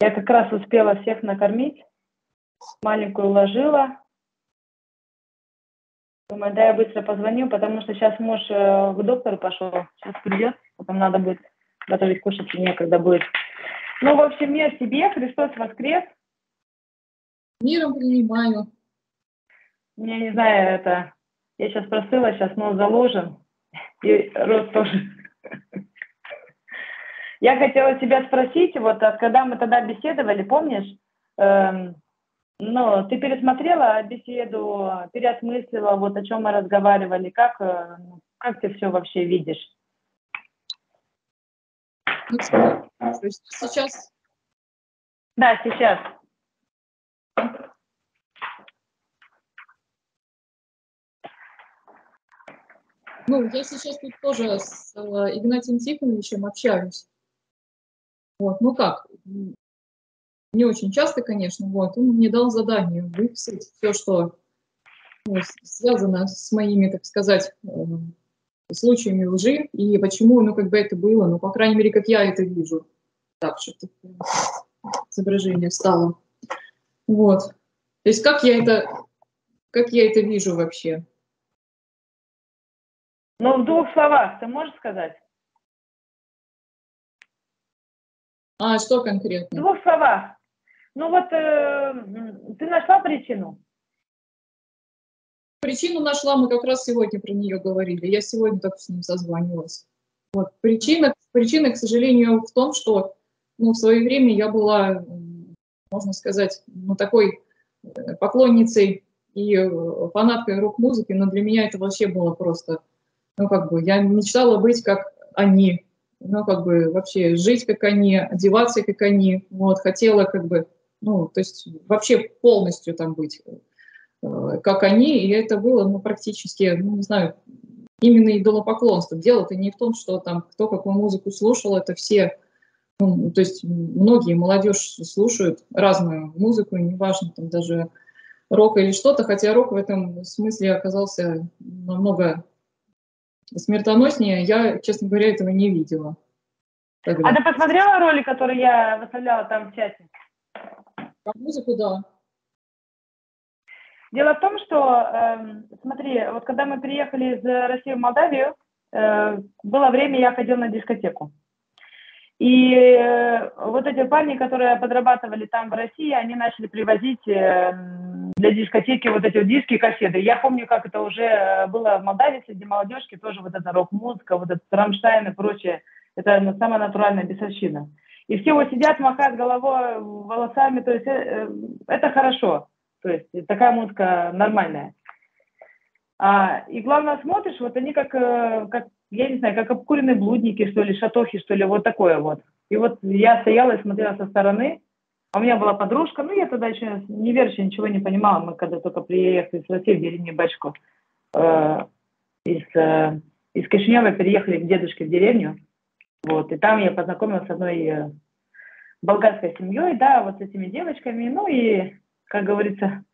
Я как раз успела всех накормить, маленькую уложила. Думаю, да, я быстро позвоню, потому что сейчас муж э, к доктору пошел, сейчас придет, потом надо будет готовить кушать, и некогда будет. Ну, в общем, мир тебе, Христос воскрес. Миром принимаю. Я не знаю, это... Я сейчас простыла, сейчас нос заложен, и рот тоже. Я хотела тебя спросить, вот а когда мы тогда беседовали, помнишь, эм, ну, ты пересмотрела беседу, переосмыслила, вот о чем мы разговаривали, как, э, ну, как ты все вообще видишь? Сейчас? Да, сейчас. Ну, я сейчас тут тоже с э, Игнатием Тихоновичем общаюсь. Вот, ну как, не очень часто, конечно, вот, он мне дал задание выписать все, что ну, связано с моими, так сказать, э, случаями лжи, и почему, ну, как бы это было, ну, по крайней мере, как я это вижу. Так, что-то изображение стало. Вот. То есть как я это, как я это вижу вообще? Ну, в двух словах ты можешь сказать? А что конкретно? В двух словах. Ну вот э, ты нашла причину? Причину нашла, мы как раз сегодня про нее говорили. Я сегодня только с ним созванивалась. Вот. Причина, причина, к сожалению, в том, что ну, в свое время я была, можно сказать, ну, такой э, поклонницей и э, фанаткой рок-музыки, но для меня это вообще было просто ну, как бы, я мечтала быть как они, ну, как бы, вообще жить как они, одеваться как они, вот, хотела, как бы, ну, то есть вообще полностью там быть э, как они, и это было, ну, практически, ну, не знаю, именно идолопоклонство. Дело-то не в том, что там кто какую музыку слушал, это все, ну, то есть многие молодежь слушают разную музыку, неважно, там даже рок или что-то, хотя рок в этом смысле оказался намного смертоноснее, я, честно говоря, этого не видела. Тогда. А ты посмотрела ролик, который я выставляла там в чате? Про музыку, да. Дело в том, что, э, смотри, вот когда мы приехали из России в Молдавию, э, было время, я ходила на дискотеку. И э, вот эти парни, которые подрабатывали там в России, они начали привозить э, для дискотеки вот эти вот диски кассеты. Я помню, как это уже э, было в Молдавии среди молодежки, тоже вот эта рок-музыка, вот этот Рамштайн и прочее. Это ну, самая натуральная бесовщина. И все вот сидят, махают головой, волосами, то есть это хорошо. То есть такая музыка нормальная. А, и главное, смотришь, вот они как, как я не знаю, как обкуренные блудники, что ли, шатохи, что ли, вот такое вот. И вот я стояла и смотрела со стороны, у меня была подружка, ну, я тогда еще не верующая, ничего не понимала, мы когда только приехали с России в деревню Бачку, э, из, э, из Кишинева переехали к дедушке в деревню, вот, и там я познакомилась с одной э, болгарской семьей, да, вот с этими девочками, ну, и, как говорится,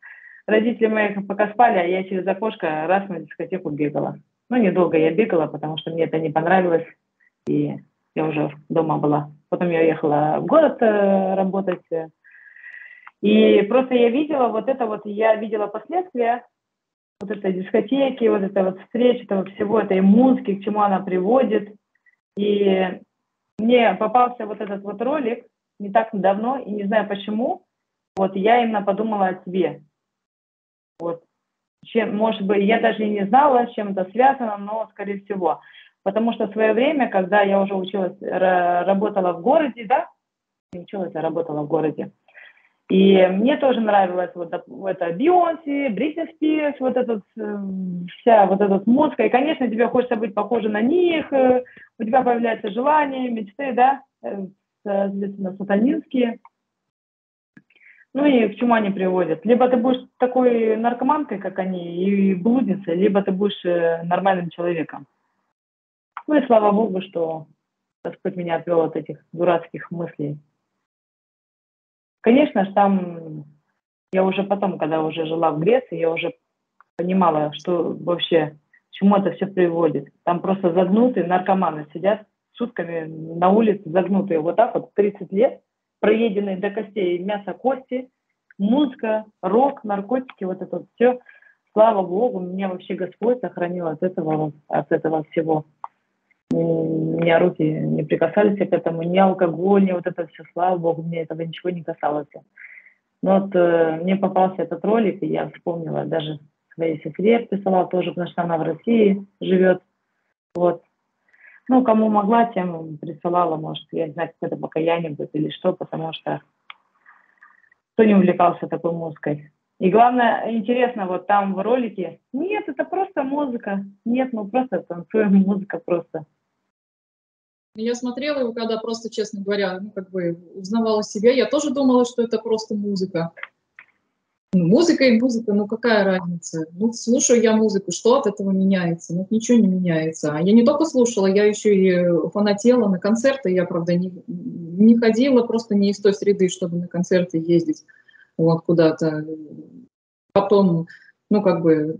родители мои пока спали, а я через окошко раз на дискотеку бегала. Ну, недолго я бегала, потому что мне это не понравилось, и я уже дома была. Потом я уехала в город э, работать. И просто я видела вот это вот, я видела последствия вот этой дискотеки, вот этой вот встречи, этого всего, этой музыки, к чему она приводит. И мне попался вот этот вот ролик не так давно, и не знаю почему, вот я именно подумала о тебе. Вот чем, может быть, я даже и не знала, с чем это связано, но, скорее всего. Потому что в свое время, когда я уже училась, работала в городе, да, не училась, а работала в городе, и мне тоже нравилось вот это Бейонсе, Бритни Спирс, вот этот, э, вся вот эта музыка. И, конечно, тебе хочется быть похожа на них, э, у тебя появляется желание, мечты, да, э, соответственно, сатанинские. Ну и к чему они приводят? Либо ты будешь такой наркоманкой, как они, и блудницей, либо ты будешь э, нормальным человеком. Ну и слава Богу, что Господь меня отвел от этих дурацких мыслей. Конечно же, там я уже потом, когда уже жила в Греции, я уже понимала, что вообще, к чему это все приводит. Там просто загнутые наркоманы сидят сутками на улице, загнутые вот так вот, 30 лет, проеденные до костей мясо, кости, музыка, рок, наркотики, вот это вот все. Слава Богу, меня вообще Господь сохранил от этого, от этого всего. У меня руки не прикасались к этому, ни алкоголь, ни вот это все, слава Богу, мне этого ничего не касалось. Но вот э, мне попался этот ролик, и я вспомнила, даже своей сестре присылала тоже, потому что она в России живет. Вот. Ну, кому могла, тем присылала, может, я не знаю, какое-то покаяние будет или что, потому что кто не увлекался такой музыкой. И главное, интересно, вот там в ролике, нет, это просто музыка. Нет, мы просто танцуем, музыка просто. Я смотрела его, когда просто, честно говоря, ну, как бы узнавала себя, я тоже думала, что это просто музыка. Ну, музыка и музыка, ну какая разница? Ну, слушаю я музыку, что от этого меняется? Ну, ничего не меняется. А я не только слушала, я еще и фанатела на концерты. Я, правда, не, не ходила, просто не из той среды, чтобы на концерты ездить вот куда-то. Потом, ну, как бы,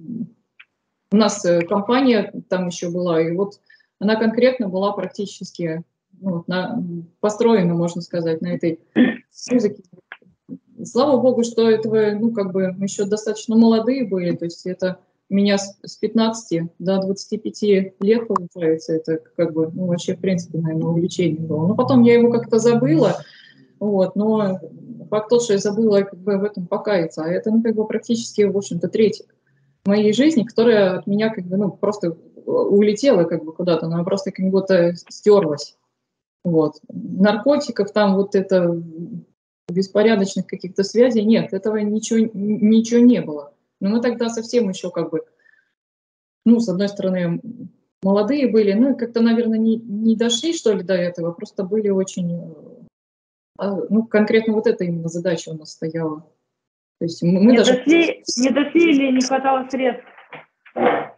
у нас э, компания там еще была, и вот она конкретно была практически ну, на, построена, можно сказать, на этой музыке. Слава богу, что этого, ну, как бы, мы еще достаточно молодые были, то есть это меня с, с 15 до 25 лет, получается, это как бы, ну, вообще, в принципе, наверное, увлечение было. Но потом я его как-то забыла, вот, но факт тот, что я забыла как бы в этом покаяться, а это, ну, как бы практически, в общем-то, треть моей жизни, которая от меня как бы, ну, просто улетела как бы куда-то, она просто как будто стерлась. Вот. Наркотиков там вот это беспорядочных каких-то связей нет, этого ничего, ничего не было. Но мы тогда совсем еще как бы, ну, с одной стороны, молодые были, ну, и как-то, наверное, не, не дошли, что ли, до этого, просто были очень, а, ну, конкретно вот эта именно задача у нас стояла. То есть мы, мы не, даже... дошли, не дошли или не хватало средств?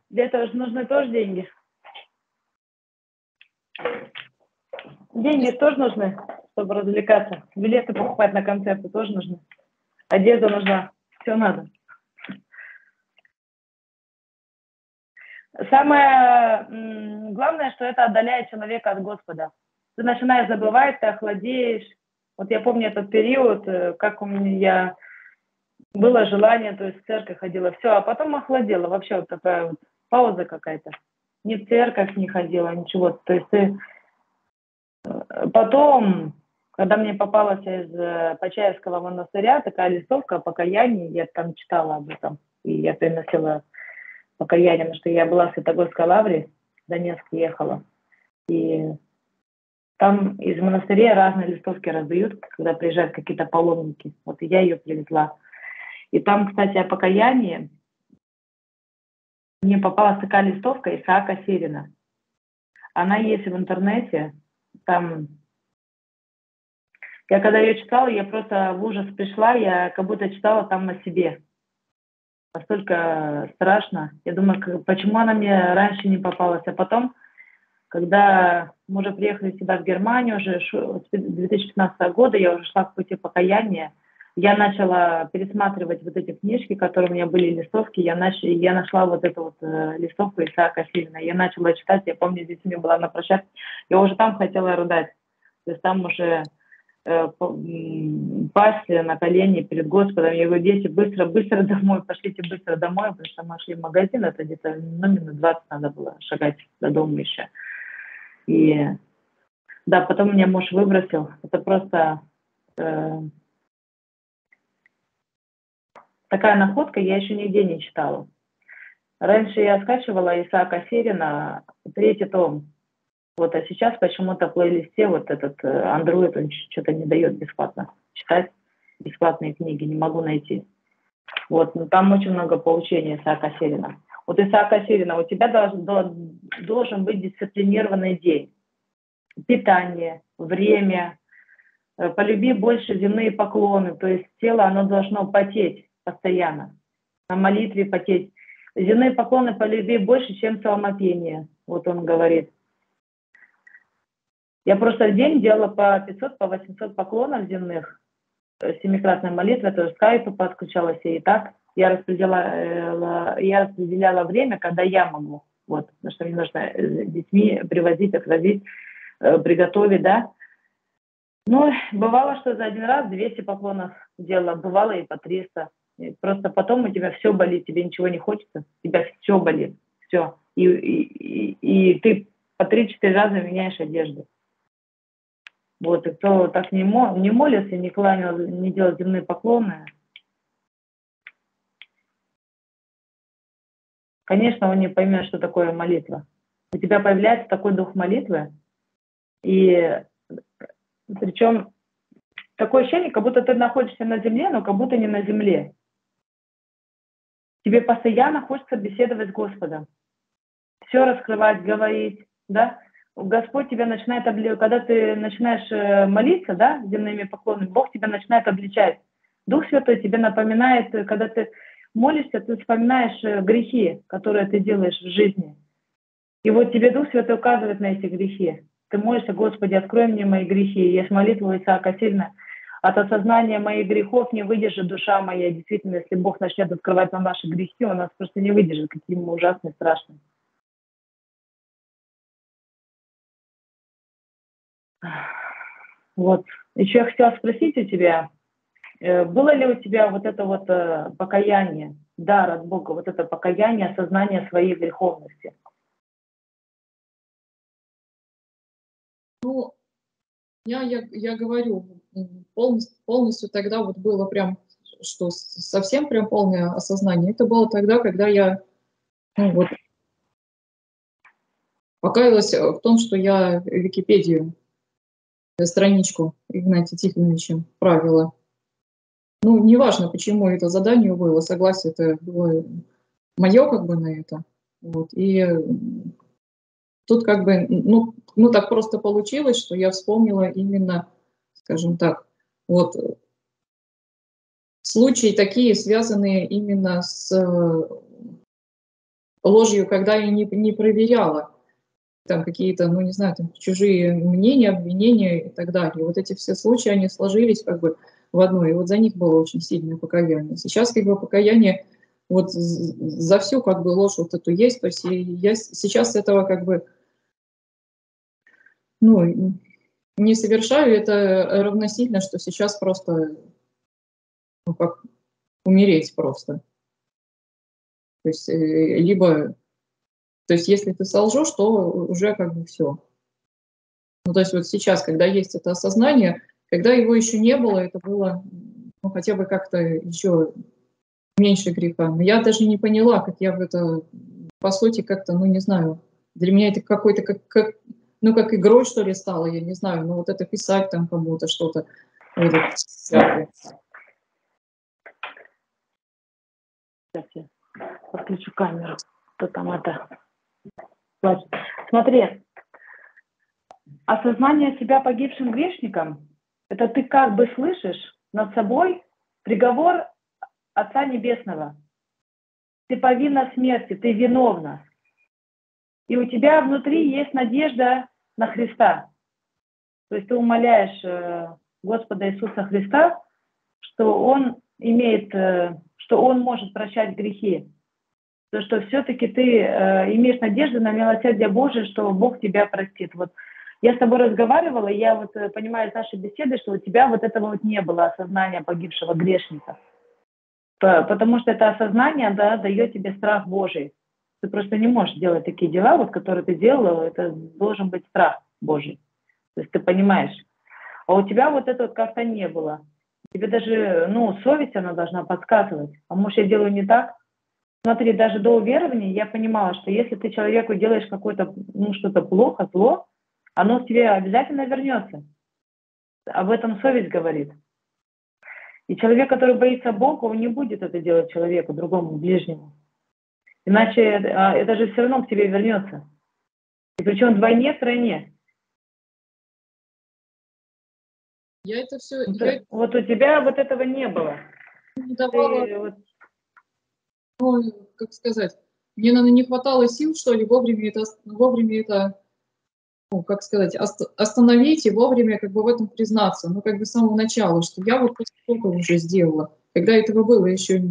Для этого же нужны тоже деньги. Деньги тоже нужны, чтобы развлекаться. Билеты покупать на концерты тоже нужны. Одежда нужна. Все надо. Самое главное, что это отдаляет человека от Господа. Ты начинаешь забывать, ты охладеешь. Вот я помню этот период, э, как у меня было желание, то есть в церковь ходила, все, а потом охладела. Вообще вот такая вот пауза какая-то. Ни в церковь не ходила, ничего. То есть ты... Э, потом, когда мне попалась из э, Почаевского монастыря такая листовка о покаянии, я там читала об этом, и я приносила покаяние, потому что я была в Святогорской лавре, в Донецк ехала, и там из монастыря разные листовки раздают, когда приезжают какие-то паломники. Вот я ее привезла. И там, кстати, о покаянии мне попалась такая листовка Исаака Сирина. Она есть в интернете. Там я когда ее читала, я просто в ужас пришла, я как будто читала там о себе. Настолько страшно. Я думаю, почему она мне раньше не попалась. А потом, когда мы уже приехали сюда в Германию, уже с 2015 года, я уже шла к пути покаяния, я начала пересматривать вот эти книжки, которые у меня были листовки, я, нач... я нашла вот эту вот э, листовку Исаака Сильна, я начала читать, я помню, у меня была на площадке, я уже там хотела рыдать, то есть там уже э, пасть на колени перед Господом, я говорю, дети, быстро, быстро домой, пошлите быстро домой, потому что мы шли в магазин, это где-то, ну, минут 20 надо было шагать до дома еще. И да, потом меня муж выбросил, это просто... Э, такая находка я еще нигде не читала. Раньше я скачивала Исаака Серина, третий том. Вот, а сейчас почему-то в плейлисте вот этот э, Android, он что-то не дает бесплатно читать. Бесплатные книги не могу найти. Вот, но там очень много поучений Исаака Серина. Вот Исаака Серина, у тебя должен, должен быть дисциплинированный день. Питание, время, э, полюби больше земные поклоны, то есть тело, оно должно потеть постоянно. На молитве потеть. Земные поклоны полюби больше, чем псалмопение. Вот он говорит. Я просто в день делала по 500, по 800 поклонов земных. Семикратная молитва, тоже скайпу подключалась и так. Я распределяла, я распределяла время, когда я могу. Вот, потому что мне нужно с детьми привозить, отвозить, э, приготовить, да. Ну, бывало, что за один раз 200 поклонов делала, бывало и по 300. Просто потом у тебя все болит, тебе ничего не хочется, тебя все болит, все. И, и, и, и ты по 3-4 раза меняешь одежду. Вот, и кто так не, мо, не молится, не кланял, не делал земные поклоны, конечно, он не поймет, что такое молитва. У тебя появляется такой дух молитвы, и причем такое ощущение, как будто ты находишься на земле, но как будто не на земле. Тебе постоянно хочется беседовать с Господом, все раскрывать, говорить, да. Господь тебя начинает обличать, когда ты начинаешь э, молиться, да, земными поклонами, Бог тебя начинает обличать. Дух Святой тебе напоминает, когда ты молишься, ты вспоминаешь э, грехи, которые ты делаешь в жизни. И вот тебе Дух Святой указывает на эти грехи. Ты молишься, Господи, открой мне мои грехи. Есть молитва Исаака сильно. От осознания моих грехов не выдержит душа моя. Действительно, если Бог начнет открывать нам наши грехи, он нас просто не выдержит, какие мы ужасные, страшные. Вот. Еще я хотела спросить у тебя, э, было ли у тебя вот это вот э, покаяние, дар от Бога, вот это покаяние, осознание своей греховности? Ну, я, я, я говорю, полностью, полностью тогда вот было прям, что совсем прям полное осознание. Это было тогда, когда я ну, вот, покаялась в том, что я Википедию, э, страничку Игнатия Тихоновича правила. Ну, неважно, почему это задание было, согласие это было мое как бы на это. Вот. И тут как бы, ну, ну, так просто получилось, что я вспомнила именно, скажем так, вот случаи такие, связанные именно с э, ложью, когда я не, не проверяла там какие-то, ну, не знаю, там, чужие мнения, обвинения и так далее. Вот эти все случаи, они сложились как бы в одно, и вот за них было очень сильное покаяние. Сейчас как бы покаяние вот за всю как бы ложь вот эту есть, то есть я сейчас этого как бы ну, не совершаю, это равносильно, что сейчас просто ну, как умереть просто. То есть э, либо, то есть если ты солжешь, то уже как бы все. Ну, то есть вот сейчас, когда есть это осознание, когда его еще не было, это было ну, хотя бы как-то еще меньше греха. Но я даже не поняла, как я в это, по сути, как-то, ну, не знаю, для меня это какой-то как, как ну, как игрой, что ли, стало, я не знаю, ну, вот это писать там кому-то что-то. Сейчас я подключу камеру, что там это... Смотри, осознание себя погибшим грешником, это ты как бы слышишь над собой приговор Отца Небесного. Ты повинна смерти, ты виновна и у тебя внутри есть надежда на Христа. То есть ты умоляешь э, Господа Иисуса Христа, что Он имеет, э, что Он может прощать грехи. То, что все-таки ты э, имеешь надежду на милосердие Божие, что Бог тебя простит. Вот я с тобой разговаривала, и я вот понимаю из нашей беседы, что у тебя вот этого вот не было осознания погибшего грешника. Потому что это осознание да, дает тебе страх Божий. Ты просто не можешь делать такие дела, вот, которые ты делала, это должен быть страх Божий. То есть ты понимаешь. А у тебя вот это вот как-то не было. Тебе даже, ну, совесть она должна подсказывать. А может, я делаю не так? Смотри, даже до уверования я понимала, что если ты человеку делаешь какое-то, ну, что-то плохо, зло, оно тебе обязательно вернется. Об этом совесть говорит. И человек, который боится Бога, он не будет это делать человеку, другому, ближнему. Иначе а, это же все равно к тебе вернется. И причем вдвойне, тройне. Я это все... Вот, я... вот у тебя вот этого не было. Не давала... Ты, вот... ну, как сказать, мне, наверное, не хватало сил, что ли, вовремя это, вовремя это ну, как сказать, остановить и вовремя как бы в этом признаться, ну, как бы с самого начала, что я вот столько уже сделала, когда этого было еще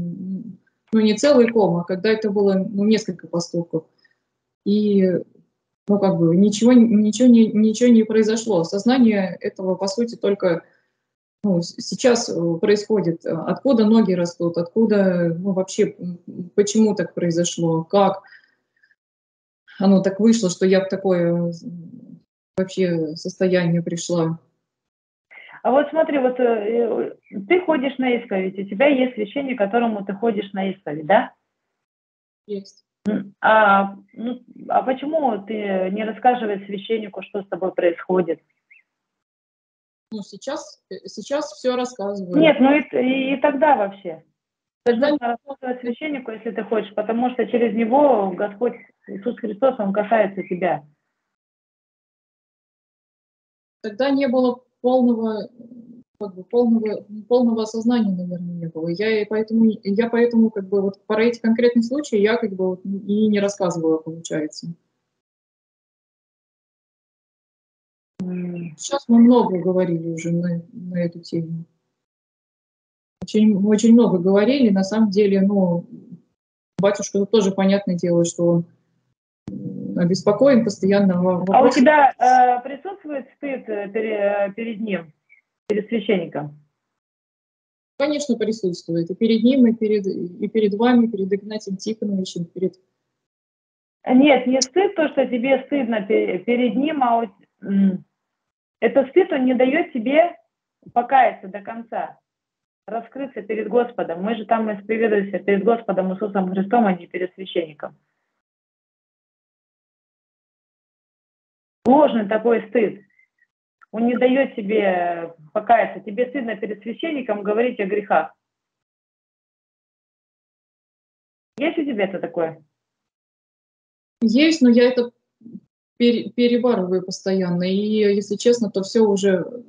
ну не целый ком, а когда это было ну, несколько поступков. И ну, как бы, ничего, ничего, не, ничего не произошло. Сознание этого, по сути, только ну, сейчас э, происходит. Откуда ноги растут, откуда, ну, вообще, почему так произошло, как оно так вышло, что я в такое вообще состояние пришла. А вот смотри, вот э, ты ходишь на исповедь, у тебя есть священник, которому ты ходишь на исповедь, да? Есть. А, ну, а почему ты не рассказываешь священнику, что с тобой происходит? Ну, сейчас, э, сейчас все рассказываю. Нет, ну и, и, и тогда вообще. Тогда нужно рассказывать священнику, если ты хочешь, потому что через него Господь Иисус Христос, Он касается тебя. Тогда не было полного как бы полного, полного осознания, наверное, не было. Я и поэтому, я поэтому как бы вот про эти конкретные случаи я как бы вот и не рассказывала, получается. Сейчас мы много говорили уже на, на эту тему. Очень, очень много говорили. На самом деле, ну, батюшка тоже понятное дело, что он обеспокоен постоянно. Вопрос. А у тебя э, присутствует стыд э, перед, перед ним? перед священником? Конечно, присутствует. И перед ним, и перед, и перед вами, перед Игнатием Тихоновичем, перед... Нет, не стыд то, что тебе стыдно перед ним, а вот, это стыд, он не дает тебе покаяться до конца, раскрыться перед Господом. Мы же там исповедуемся перед Господом Иисусом Христом, а не перед священником. Ложный такой стыд. Он не дает тебе покаяться. Тебе стыдно перед священником говорить о грехах. Есть у тебя это такое? Есть, но я это перебарываю постоянно. И, если честно, то все уже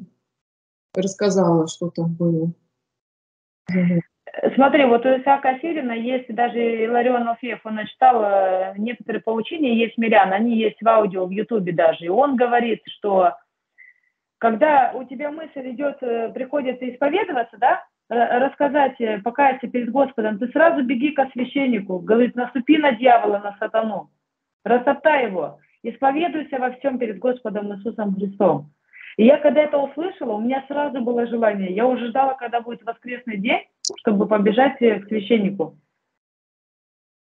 рассказала, что там было. Смотри, вот у Исаака Сирина есть даже Иларион Алфеев, он читал э, некоторые поучения, есть мирян, они есть в аудио, в Ютубе даже. И он говорит, что когда у тебя мысль идет, э, приходится исповедоваться, да, э, рассказать, покаяться перед Господом, ты сразу беги к священнику, говорит, наступи на дьявола, на сатану, растоптай его, исповедуйся во всем перед Господом Иисусом Христом. И я когда это услышала, у меня сразу было желание, я уже ждала, когда будет воскресный день, чтобы побежать к священнику.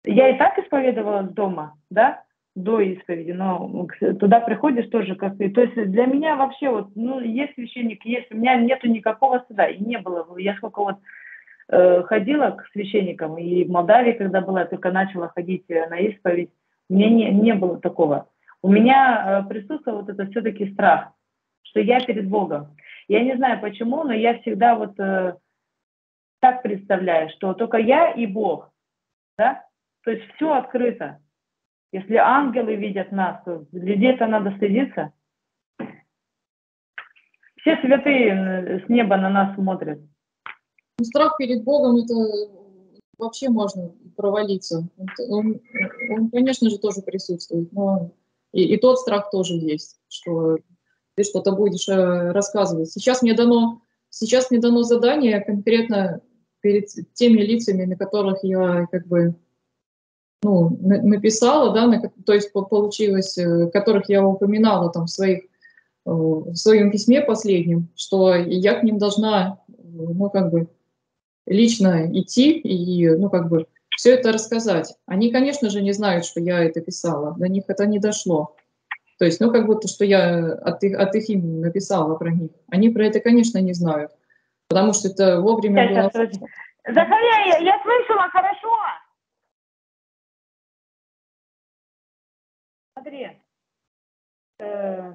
Я и так исповедовалась дома, да, до исповеди, но туда приходишь тоже как то есть для меня вообще вот, ну, есть священник, есть, у меня нету никакого стыда, и не было, я сколько вот э, ходила к священникам, и в Молдавии, когда была, только начала ходить э, на исповедь, меня не, не было такого. У меня э, присутствовал вот это все-таки страх, что я перед Богом. Я не знаю почему, но я всегда вот э, так представляю, что только я и Бог, да, то есть все открыто. Если ангелы видят нас, то людей-то надо стыдиться. Все святые с неба на нас смотрят. Ну, страх перед Богом это вообще можно провалиться. Он, он, конечно же, тоже присутствует, но и, и тот страх тоже есть, что ты что-то будешь э, рассказывать. Сейчас мне дано, сейчас мне дано задание конкретно перед теми лицами, на которых я как бы ну, написала, да, на, то есть получилось, э, которых я упоминала там в, своих, э, в своем письме последнем, что я к ним должна, ну, как бы, лично идти и, ну, как бы, все это рассказать. Они, конечно же, не знают, что я это писала, до них это не дошло. То есть, ну, как будто, что я от их, от их имени написала про них. Они про это, конечно, не знают, потому что это вовремя было... Захария, я, я слышала хорошо. Смотри, э,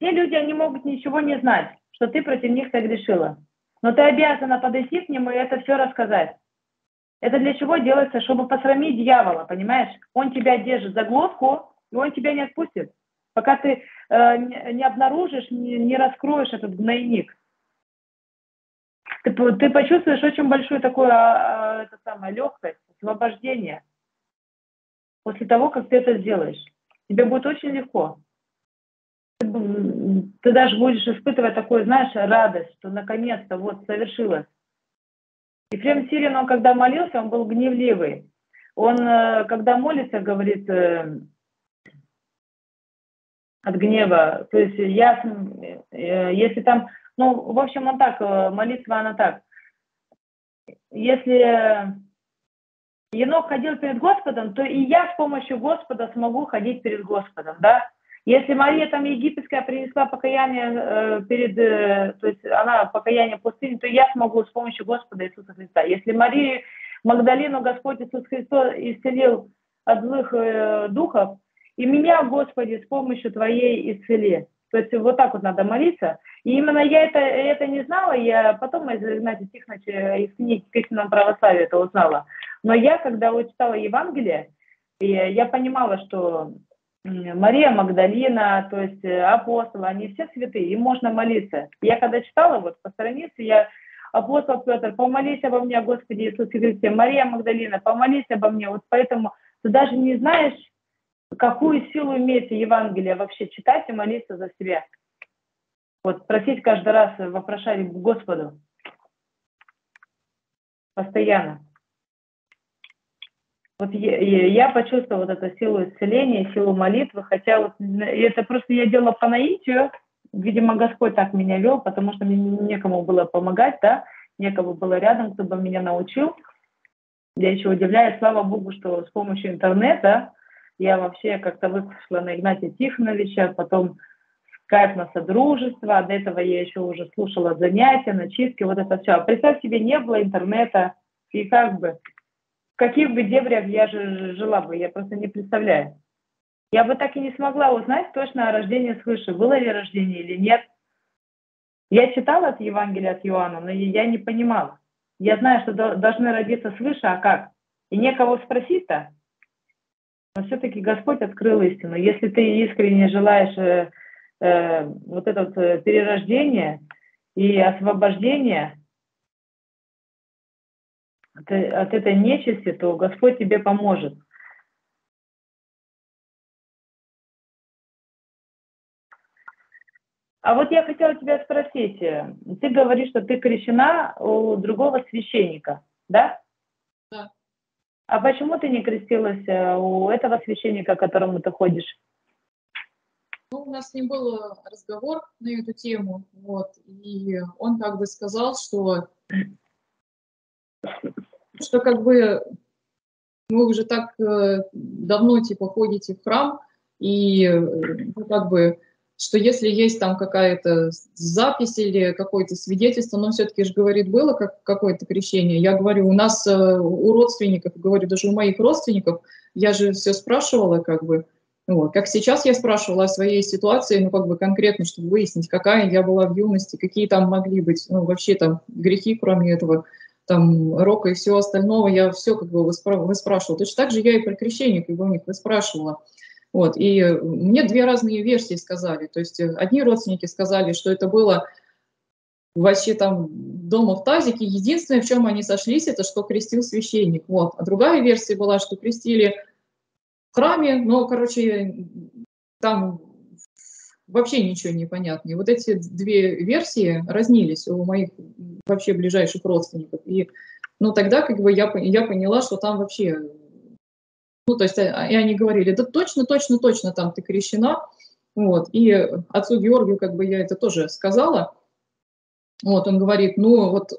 те люди, они могут ничего не знать, что ты против них согрешила. Но ты обязана подойти к нему и это все рассказать. Это для чего делается? Чтобы посрамить дьявола, понимаешь? Он тебя держит за глотку, и он тебя не отпустит, пока ты э, не обнаружишь, не, не раскроешь этот гнойник. Ты, ты почувствуешь очень большую такую а, а, это самое, легкость, освобождение после того, как ты это сделаешь тебе будет очень легко. Ты, ты даже будешь испытывать такую, знаешь, радость, что наконец-то вот совершилось. Ефрем Сирин, он когда молился, он был гневливый. Он, э, когда молится, говорит, э, от гнева. То есть я, э, если там, ну, в общем, он так, э, молитва, она так. Если Енох ходил перед Господом, то и я с помощью Господа смогу ходить перед Господом, да? Если Мария там египетская принесла покаяние э, перед, э, то есть она покаяние в пустыне, то я смогу с помощью Господа Иисуса Христа. Если Марию Магдалину Господь Иисус Христос исцелил от злых э, духов, и меня, Господи, с помощью Твоей исцели. То есть вот так вот надо молиться. И именно я это, это не знала, я потом из Игнатия Тихоновича из книги к истинному православию это узнала. Но я, когда вот читала Евангелие, я понимала, что Мария Магдалина, то есть э, апостолы, они все святые, им можно молиться. Я когда читала вот по странице, я апостол Петр, помолись обо мне, Господи Иисусе Христе, Мария Магдалина, помолись обо мне. Вот поэтому ты даже не знаешь, какую силу имеет Евангелие вообще читать и молиться за себя. Вот просить каждый раз, вопрошать Господу. Постоянно. Вот я, почувствовала вот эту силу исцеления, силу молитвы, хотя вот это просто я делала по наитию, видимо, Господь так меня вел, потому что мне некому было помогать, да, некому было рядом, кто бы меня научил. Я еще удивляюсь, слава Богу, что с помощью интернета я вообще как-то вышла на Игнатия Тихоновича, потом скайп на содружество, до этого я еще уже слушала занятия, начитки, вот это все. А представь себе, не было интернета, и как бы, в каких бы дебрях я же жила бы, я просто не представляю. Я бы так и не смогла узнать точно о рождении свыше, было ли рождение или нет. Я читала от Евангелия от Иоанна, но я не понимала. Я знаю, что должны родиться свыше, а как? И некого спросить-то. Но все-таки Господь открыл истину. Если ты искренне желаешь э, э, вот это вот э, перерождение и освобождение от, от этой нечисти, то Господь тебе поможет. А вот я хотела тебя спросить, э, ты говоришь, что ты крещена у другого священника? Да. А почему ты не крестилась э, у этого священника, к которому ты ходишь? Ну, у нас ним был разговор на эту тему, вот, и он как бы сказал, что, что как бы вы уже так э, давно типа ходите в храм, и ну, как бы что если есть там какая-то запись или какое-то свидетельство, но все-таки же, говорит, было как, какое-то крещение. Я говорю, у нас, э, у родственников, говорю, даже у моих родственников, я же все спрашивала, как бы, вот. Как сейчас я спрашивала о своей ситуации, ну, как бы конкретно, чтобы выяснить, какая я была в юности, какие там могли быть, ну, вообще там грехи, кроме этого, там, рока и всего остального, я все как бы выспрашивала. Точно так же я и про крещение как бы у них выспрашивала. Вот, и мне две разные версии сказали. То есть э, одни родственники сказали, что это было вообще там дома в тазике. Единственное, в чем они сошлись, это что крестил священник. Вот. А другая версия была, что крестили в храме, но, короче, там вообще ничего не понятно. И вот эти две версии разнились у моих вообще ближайших родственников. И ну, тогда как бы я, я поняла, что там вообще ну, то есть, э, и они говорили, да точно, точно, точно там ты крещена. Вот. И отцу Георгию как бы я это тоже сказала. Вот, он говорит, ну вот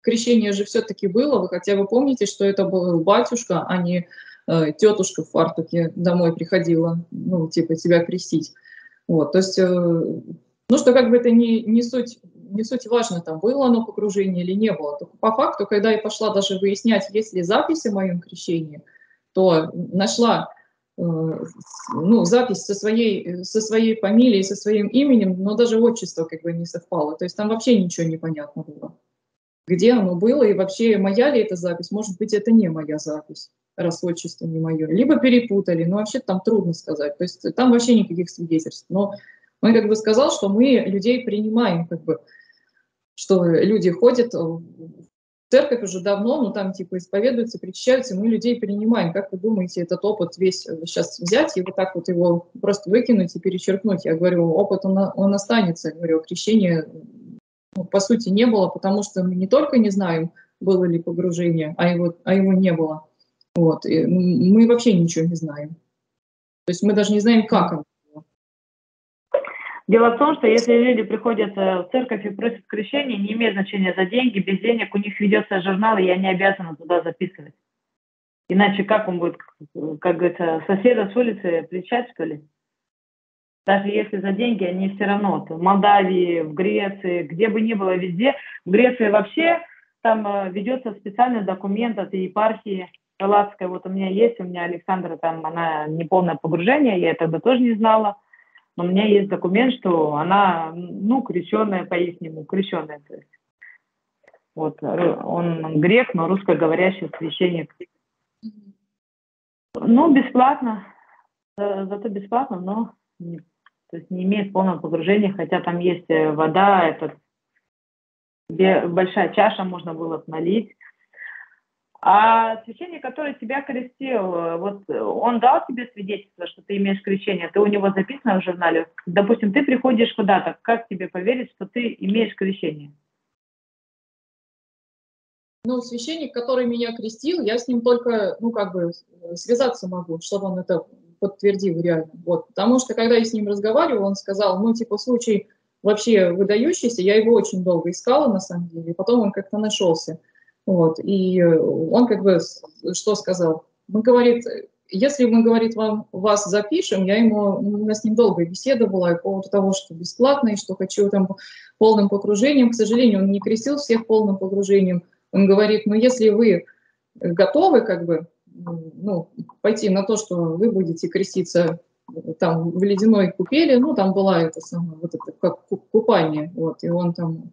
крещение же все-таки было, вы хотя бы помните, что это был батюшка, а не э, тетушка в фартуке домой приходила, ну, типа, тебя крестить. Вот, то есть, э, ну, что как бы это не, не, суть, не суть важно, там, было оно погружение или не было. Только по факту, когда я пошла даже выяснять, есть ли записи о моем крещении, то нашла э, ну, запись со своей, со своей фамилией, со своим именем, но даже отчество как бы не совпало. То есть там вообще ничего не понятно было. Где оно было и вообще моя ли эта запись? Может быть, это не моя запись, раз отчество не мое. Либо перепутали, но вообще там трудно сказать. То есть там вообще никаких свидетельств. Но он как бы сказал, что мы людей принимаем, как бы, что люди ходят церковь уже давно, ну там типа исповедуются, причащаются, мы людей принимаем. Как вы думаете, этот опыт весь сейчас взять и вот так вот его просто выкинуть и перечеркнуть? Я говорю, опыт он, он останется. Я говорю, крещения ну, по сути не было, потому что мы не только не знаем, было ли погружение, а его, а его не было. Вот. И мы вообще ничего не знаем. То есть мы даже не знаем, как оно. Дело в том, что если люди приходят э, в церковь и просят крещения, не имеет значения за деньги, без денег, у них ведется журнал, и они обязаны туда записывать. Иначе как он будет, как говорится, соседа с улицы кричать, что ли? Даже если за деньги, они все равно. В Молдавии, в Греции, где бы ни было, везде. В Греции вообще там э, ведется специальный документ от епархии Галатской. Вот у меня есть, у меня Александра там, она неполное погружение, я тогда тоже не знала но у меня есть документ, что она, ну, крещенная по-ихнему, крещенная, то есть. Вот, он грек, но русскоговорящий священник. Ну, бесплатно, зато бесплатно, но не, то есть не имеет полного погружения, хотя там есть э, вода, это большая чаша можно было налить, а священник, который тебя крестил, вот он дал тебе свидетельство, что ты имеешь крещение, ты у него записано в журнале. Допустим, ты приходишь куда-то, как тебе поверить, что ты имеешь крещение? Ну, священник, который меня крестил, я с ним только, ну, как бы, связаться могу, чтобы он это подтвердил реально. Вот. Потому что, когда я с ним разговаривал, он сказал, ну, типа, случай вообще выдающийся, я его очень долго искала, на самом деле, и потом он как-то нашелся. Вот. И он как бы что сказал? Мы, говорит, если мы, говорит, вам, вас запишем, я ему, у нас с ним долгая беседа была по поводу того, что бесплатно, и что хочу там полным погружением. К сожалению, он не крестил всех полным погружением. Он говорит, ну, если вы готовы, как бы, ну, пойти на то, что вы будете креститься там в ледяной купели, ну, там была это самое, вот это как купание, вот, и он там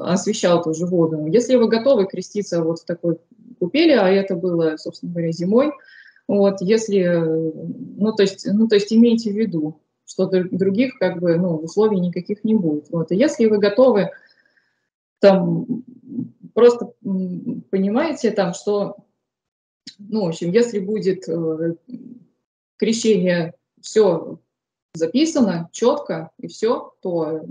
освещал тоже воду. Если вы готовы креститься вот в такой купели, а это было, собственно говоря, зимой, вот, если, ну, то есть, ну, то есть имейте в виду, что других, как бы, ну, условий никаких не будет. Вот, и если вы готовы, там, просто понимаете, там, что, ну, в общем, если будет э, крещение все записано четко и все, то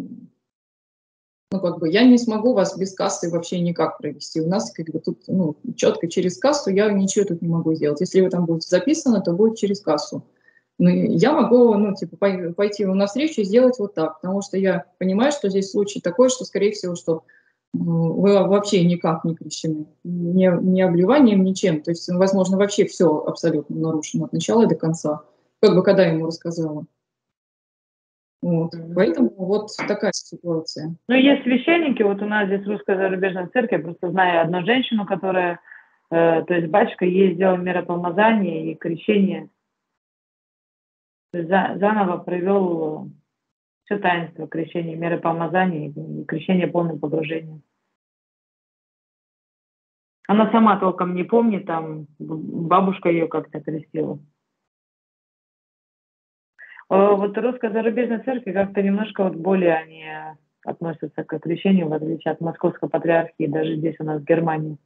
ну, как бы я не смогу вас без кассы вообще никак провести. У нас как бы тут, ну, четко через кассу я ничего тут не могу сделать. Если вы там будете записано, то будет через кассу. Но я могу, ну, типа, пойти вам навстречу и сделать вот так, потому что я понимаю, что здесь случай такой, что, скорее всего, что вы вообще никак не крещены, ни, ни обливанием, ничем. То есть, возможно, вообще все абсолютно нарушено от начала до конца, как бы когда я ему рассказала. Вот. Поэтому вот такая ситуация. Ну, есть священники, вот у нас здесь русская зарубежная церковь, я просто знаю одну женщину, которая, э, то есть батюшка ей сделал миропомазание и крещение. За, заново провел все таинство крещения, миропомазания и крещение полным погружением. Она сама толком не помнит, там бабушка ее как-то крестила. Э, вот русская зарубежная церковь как-то немножко вот более они относятся к крещению, в отличие от московской патриархии, даже здесь у нас в Германии.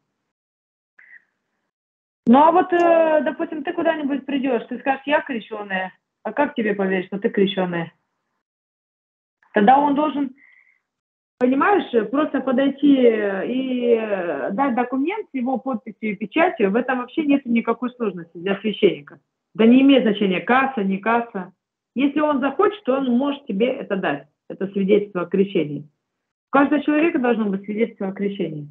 Ну а вот, э, допустим, ты куда-нибудь придешь, ты скажешь, я крещеная, а как тебе поверить, что ты крещеная? Тогда он должен, понимаешь, просто подойти и дать документ с его подписью и печатью, в этом вообще нет никакой сложности для священника. Да не имеет значения касса, не касса. Если он захочет, то он может тебе это дать, это свидетельство о крещении. У каждого человека должно быть свидетельство о крещении.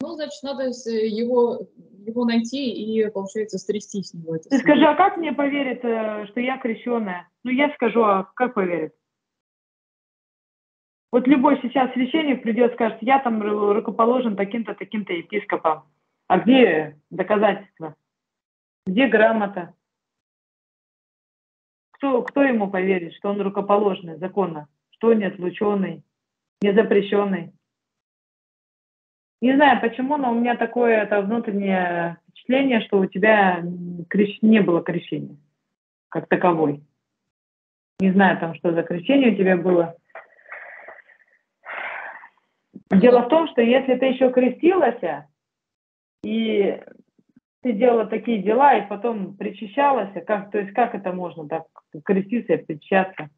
Ну, значит, надо его, его найти и, получается, стрясти с него. Это Ты скажи, а как мне поверить, э, что я крещенная? Ну, я скажу, а как поверит? Вот любой сейчас священник придет, скажет, я там рукоположен таким-то, таким-то епископом. А где доказательства? Где грамота? Кто, кто ему поверит, что он рукоположный законно, что не отлученный, не запрещенный? Не знаю почему, но у меня такое это внутреннее впечатление, что у тебя крещ... не было крещения как таковой. Не знаю там, что за крещение у тебя было. Дело в том, что если ты еще крестилась, и ты делала такие дела и потом причащалась, как, то есть как это можно так креститься и причащаться?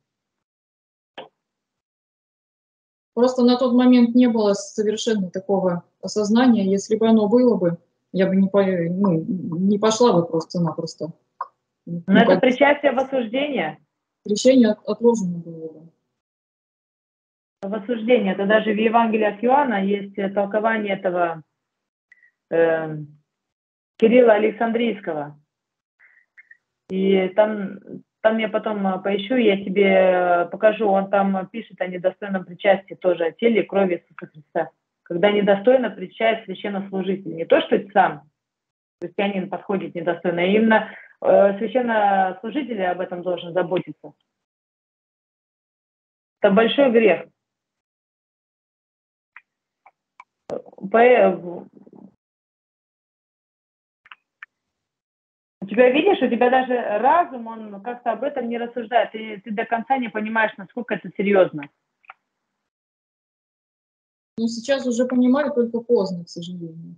Просто на тот момент не было совершенно такого осознания. Если бы оно было бы, я бы не, по, ну, не пошла бы просто-напросто. Но ну, это как... причастие в осуждение. Решение отложено было бы. В осуждении, это даже в Евангелии от Иоанна есть толкование этого э, Кирилла Александрийского. И там, там я потом поищу, я тебе покажу, он там пишет о недостойном причастии тоже, о теле и крови Иисуса Христа. Когда недостойно причастие священнослужитель. Не то, что сам христианин подходит недостойно, а именно э, священнослужитель об этом должен заботиться. Это большой грех. У тебя, видишь, у тебя даже разум, он как-то об этом не рассуждает. Ты, ты до конца не понимаешь, насколько это серьезно. Ну, сейчас уже понимаю, только поздно, к сожалению.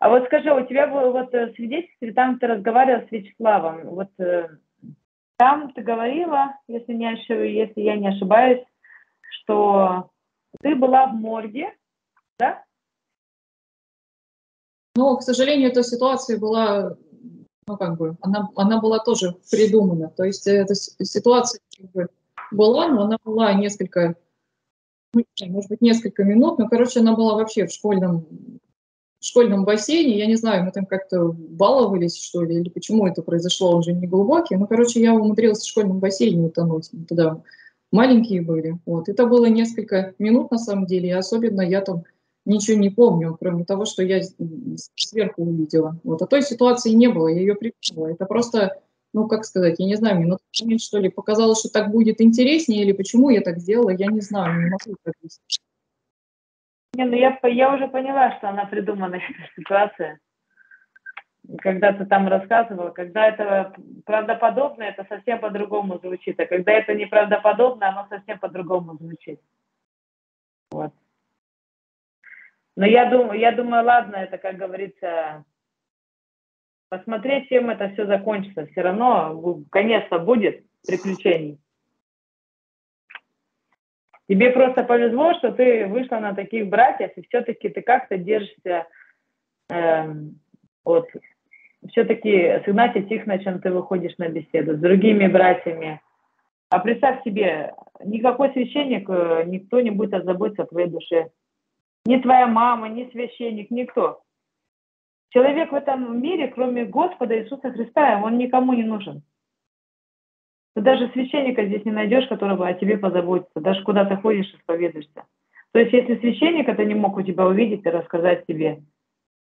А вот скажи, у тебя было вот э, свидетельстве, там ты разговаривала с Вячеславом. Вот э, там ты говорила, если, не ошибаюсь, если я не ошибаюсь, что ты была в морге, да? Ну, к сожалению, эта ситуация была, ну, как бы, она, она была тоже придумана. То есть эта ситуация как бы, была, но она была несколько, ну, может быть, несколько минут, но, короче, она была вообще в школьном, в школьном бассейне. Я не знаю, мы там как-то баловались, что ли, или почему это произошло, он же не глубокий. Ну, короче, я умудрилась в школьном бассейне утонуть. Мы туда маленькие были. Вот. Это было несколько минут на самом деле, и особенно я там ничего не помню, кроме того, что я сверху увидела. Вот. А той ситуации не было, я ее придумала. Это просто, ну, как сказать, я не знаю, мне на момент, что ли, показалось, что так будет интереснее, или почему я так сделала, я не знаю, не могу так объяснить. Не, ну я, я уже поняла, что она придумана, эта ситуация когда ты там рассказывала, когда это правдоподобно, это совсем по-другому звучит, а когда это неправдоподобно, оно совсем по-другому звучит. Вот. Но я думаю, я думаю, ладно, это, как говорится, посмотреть, чем это все закончится. Все равно конец-то будет приключений. Тебе просто повезло, что ты вышла на таких братьев, и все-таки ты как-то держишься э, вот, все-таки с Игнатием Тихоновичем ты выходишь на беседу, с другими братьями. А представь себе, никакой священник, э, никто не будет озаботиться о твоей душе. Ни твоя мама, ни священник, никто. Человек в этом мире, кроме Господа Иисуса Христа, он никому не нужен. Ты даже священника здесь не найдешь, которого о тебе позаботится, даже куда ты ходишь, исповедуешься. То есть, если священника ты не мог у тебя увидеть и рассказать тебе,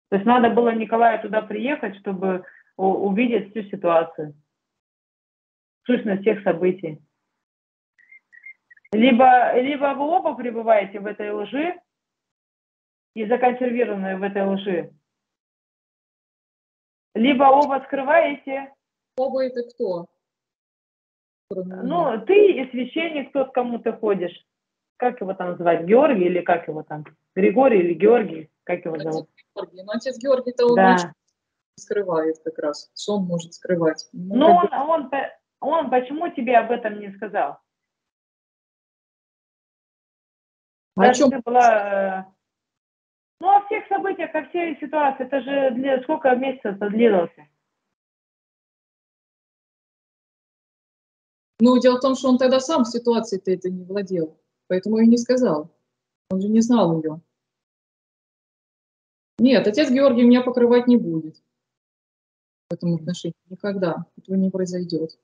то есть надо было Николаю туда приехать, чтобы увидеть всю ситуацию, сущность всех событий. Либо, либо вы оба пребываете в этой лжи и законсервированные в этой лжи, либо оба скрываете. Оба это кто? Ну, ты и священник, тот, кому ты ходишь. Как его там называть? Георгий или как его там? Григорий или Георгий? Как его зовут? Георгий. Но отец Георгий-то он да. очень скрывает как раз. Что он может скрывать? Ну, ну он, он, он почему тебе об этом не сказал? О чем? Ты была, э, ну, о всех событиях, о всей ситуации. Это же для сколько месяцев длился? Ну, дело в том, что он тогда сам ситуацией-то это не владел, поэтому и не сказал. Он же не знал ее. Нет, отец Георгий меня покрывать не будет в этом отношении. Никогда этого не произойдет.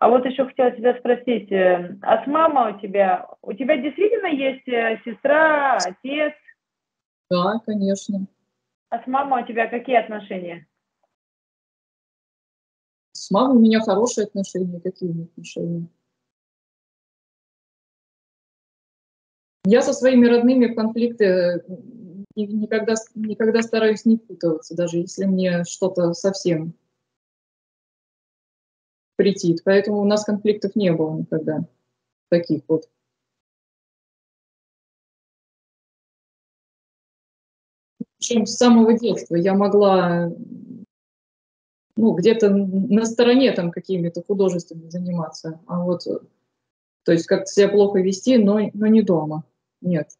А вот еще хотела тебя спросить, э, а с мамой у тебя, у тебя действительно есть э, сестра, отец? Да, конечно. А с мамой у тебя какие отношения? С мамой у меня хорошие отношения. Какие у меня отношения? Я со своими родными в конфликты э, никогда, никогда стараюсь не путаться, даже если мне что-то совсем претит. Поэтому у нас конфликтов не было никогда таких вот. Причем с самого детства я могла ну, где-то на стороне там какими-то художествами заниматься. А вот То есть как-то себя плохо вести, но, но не дома. Нет.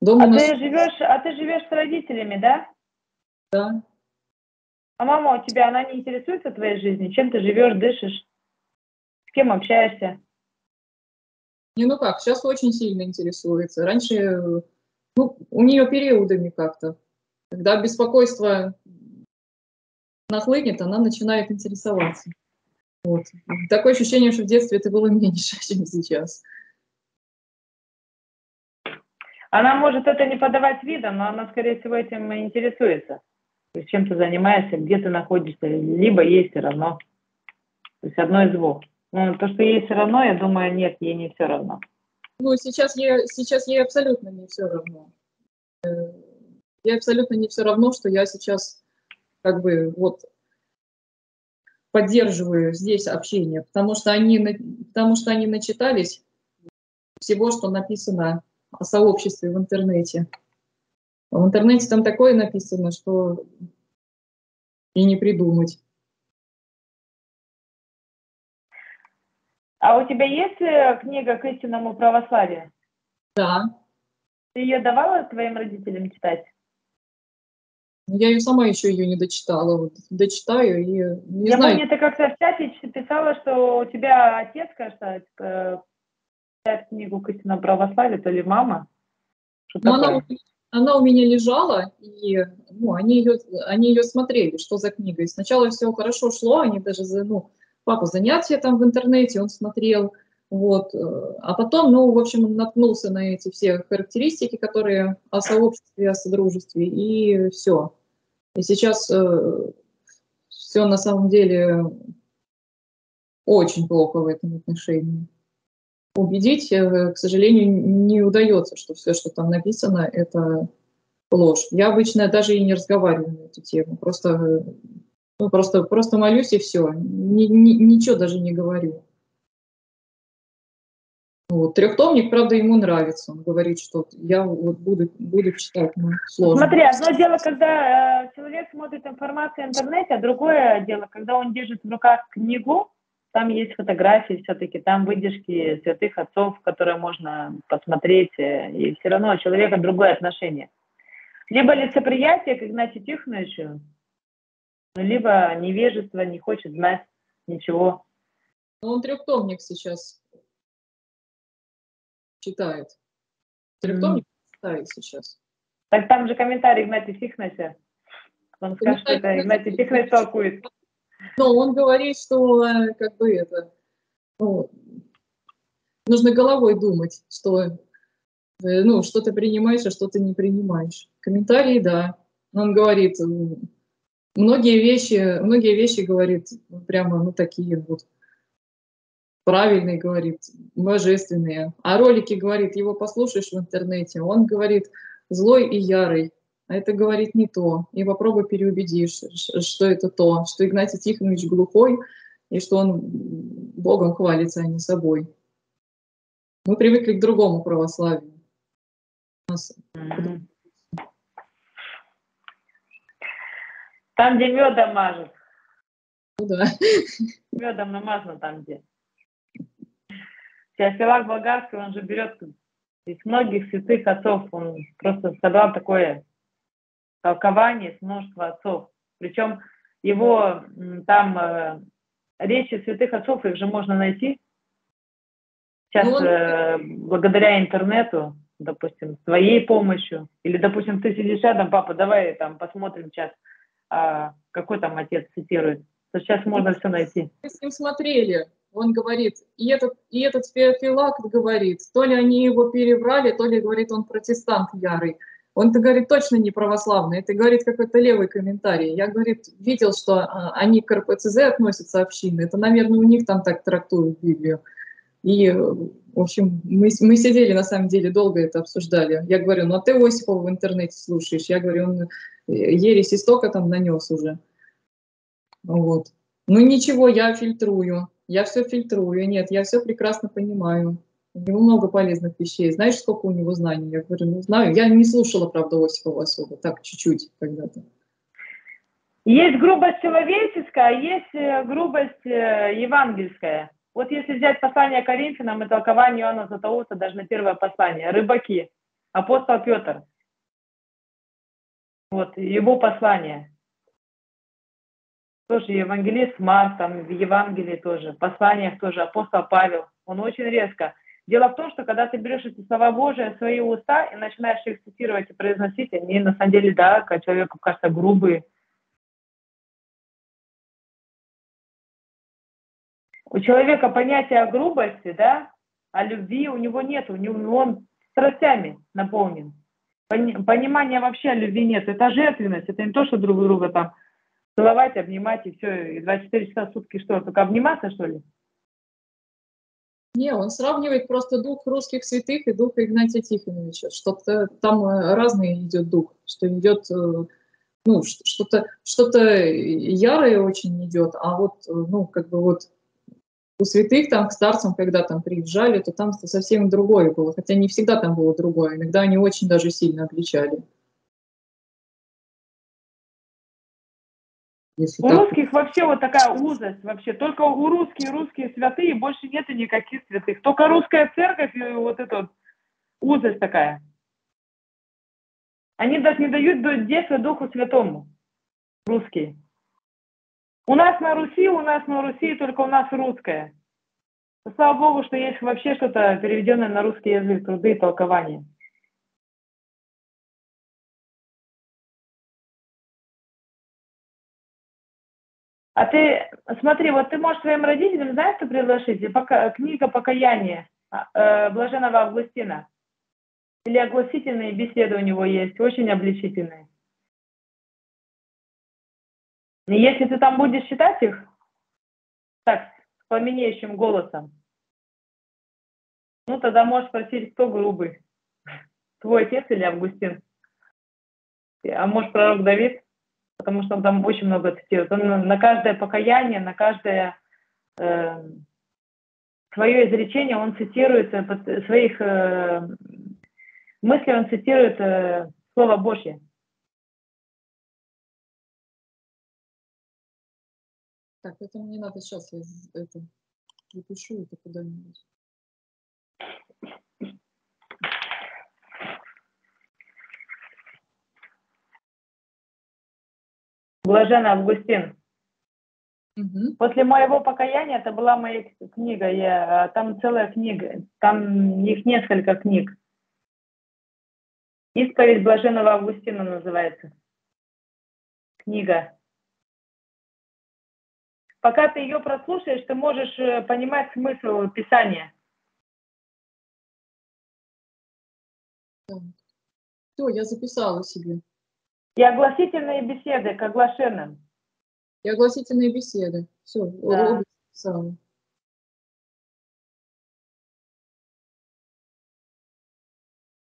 Дома а, нас... ты живешь, а ты живешь с родителями, да? Да. А мама у тебя, она не интересуется твоей жизнью? Чем ты живешь, дышишь? С кем общаешься? Не, ну как, сейчас очень сильно интересуется. Раньше, ну, у нее периодами как-то. Когда беспокойство нахлынет, она начинает интересоваться. Вот. Такое ощущение, что в детстве это было меньше, чем сейчас. Она может это не подавать видом, но она, скорее всего, этим интересуется. То есть чем ты занимаешься, где ты находишься, либо ей все равно. То есть одно из двух. Ну, то, что ей все равно, я думаю, нет, ей не все равно. Ну, сейчас ей, сейчас ей абсолютно не все равно. Э, ей абсолютно не все равно, что я сейчас как бы вот поддерживаю здесь общение, потому что они, потому что они начитались всего, что написано о сообществе в интернете. В интернете там такое написано, что и не придумать. А у тебя есть э, книга к истинному православию? Да. Ты ее давала твоим родителям читать? Я ее сама еще ее не дочитала. Вот, дочитаю и не Я знаю. помню, ты как-то в чате писала, что у тебя отец, кажется, э, читает книгу к истинному православию, то ли мама. Что ну, она, она у меня лежала, и ну, они, ее, они ее смотрели, что за книга. И сначала все хорошо шло, они даже, ну, папа занятия там в интернете, он смотрел, вот. Э, а потом, ну, в общем, он наткнулся на эти все характеристики, которые о сообществе, о содружестве, и все. И сейчас э, все на самом деле очень плохо в этом отношении. Убедить, э, к сожалению, не удается, что все, что там написано, это ложь. Я обычно даже и не разговариваю на эту тему, просто, ну, просто, просто молюсь и все, ни, ни, ничего даже не говорю. Вот. Трехтомник, правда, ему нравится. Он говорит, что я вот буду, буду читать, но сложно. Смотри, одно дело, когда э, человек смотрит информацию в интернете, а другое дело, когда он держит в руках книгу, там есть фотографии все-таки, там выдержки святых отцов, которые можно посмотреть, э, и все равно у человека другое отношение. Либо лицеприятие к Игнатию Тихоновичу, либо невежество, не хочет знать ничего. Ну, он трехтомник сейчас читает. Трехтомник mm. читает сейчас. Так там же комментарий Игнатия Тихоновича. Он скажет, что это Игнатий Тихонович толкует. Но он говорит, что э, как бы это, ну, нужно головой думать, что, э, ну, что ты принимаешь, а что ты не принимаешь. Комментарии, да. Он говорит, многие вещи, многие вещи говорит прямо, ну, такие вот правильные, говорит, божественные. А ролики, говорит, его послушаешь в интернете, он говорит злой и ярый. А это говорит не то. И попробуй переубедишь, что это то, что Игнатий Тихонович глухой, и что он Богом хвалится, а не собой. Мы привыкли к другому православию. Нас... Там, где медом мажут. Ну да. Медом намазано там, где. Феофилак Болгарский, он же берет из многих святых отцов, он просто собрал такое толкование с множества отцов. Причем его там э, речи святых отцов, их же можно найти. Сейчас ну, э, благодаря интернету, допустим, твоей помощью, или, допустим, ты сидишь рядом, папа, давай там посмотрим сейчас, а, какой там отец цитирует. То сейчас можно все найти. Мы с ним смотрели, он говорит, и этот, и этот Феофилакт говорит, то ли они его перебрали, то ли, говорит, он протестант ярый. Он-то, говорит, точно не православный, это, говорит, какой-то левый комментарий. Я, говорит, видел, что а, они к РПЦЗ относятся общины, это, наверное, у них там так трактуют Библию. И, в общем, мы, мы сидели, на самом деле, долго это обсуждали. Я говорю, ну а ты Осипова в интернете слушаешь? Я говорю, он э, ересь истока там нанес уже. Вот. Ну ничего, я фильтрую я все фильтрую, нет, я все прекрасно понимаю. У него много полезных вещей. Знаешь, сколько у него знаний? Я говорю, ну знаю. Я не слушала, правда, Осипова особо, так чуть-чуть когда-то. Есть грубость человеческая, а есть э, грубость э, евангельская. Вот если взять послание Коринфянам и толкование Иоанна Златоуста, даже на первое послание, рыбаки, апостол Петр, вот, его послание. Тоже евангелист Марк, там в Евангелии тоже, в посланиях тоже апостол Павел. Он очень резко. Дело в том, что когда ты берешь эти слова Божии в свои уста и начинаешь их цитировать и произносить, они на самом деле, да, человеку кажется грубые, У человека понятие о грубости, да, о любви у него нет, у него он страстями наполнен. Понимания вообще о любви нет. Это жертвенность, это не то, что друг друга там целовать, обнимать и все, и 24 часа в сутки что, только обниматься, что ли? Не, он сравнивает просто дух русских святых и дух Игнатия Тихоновича. Что-то там э, разный идет дух, что идет, э, ну, что-то что ярое очень идет, а вот, э, ну, как бы вот у святых там к старцам, когда там приезжали, то там совсем другое было. Хотя не всегда там было другое. Иногда они очень даже сильно отличали. Если у так... русских вообще вот такая узость вообще. Только у русских русские святые, больше нет никаких святых. Только русская церковь и вот эта вот узость такая. Они даже не дают детства Духу Святому, русские. У нас на Руси, у нас на Руси только у нас русское. Слава Богу, что есть вообще что-то переведенное на русский язык, труды и толкования. А ты, смотри, вот ты можешь своим родителям, знаешь, что предложить? Пока, книга покаяния а, э, Блаженного Августина. Или огласительные беседы у него есть, очень обличительные. И если ты там будешь читать их, так, с пламенеющим голосом, ну, тогда можешь спросить, кто грубый, твой отец или Августин. А может, пророк Давид, потому что он там очень много цитирует. Он на каждое покаяние, на каждое э, свое изречение он цитирует, э, своих э, мыслей он цитирует э, Слово Божье. Так, это мне надо сейчас, я это запишу это куда-нибудь. Блаженный Августин. Угу. После моего покаяния, это была моя книга, я, там целая книга, там их несколько книг. Исповедь Блаженного Августина называется. Книга. Пока ты ее прослушаешь, ты можешь э, понимать смысл Писания. Все, я записала себе. И огласительные беседы к оглашенным. И огласительные беседы. Все, да. записала.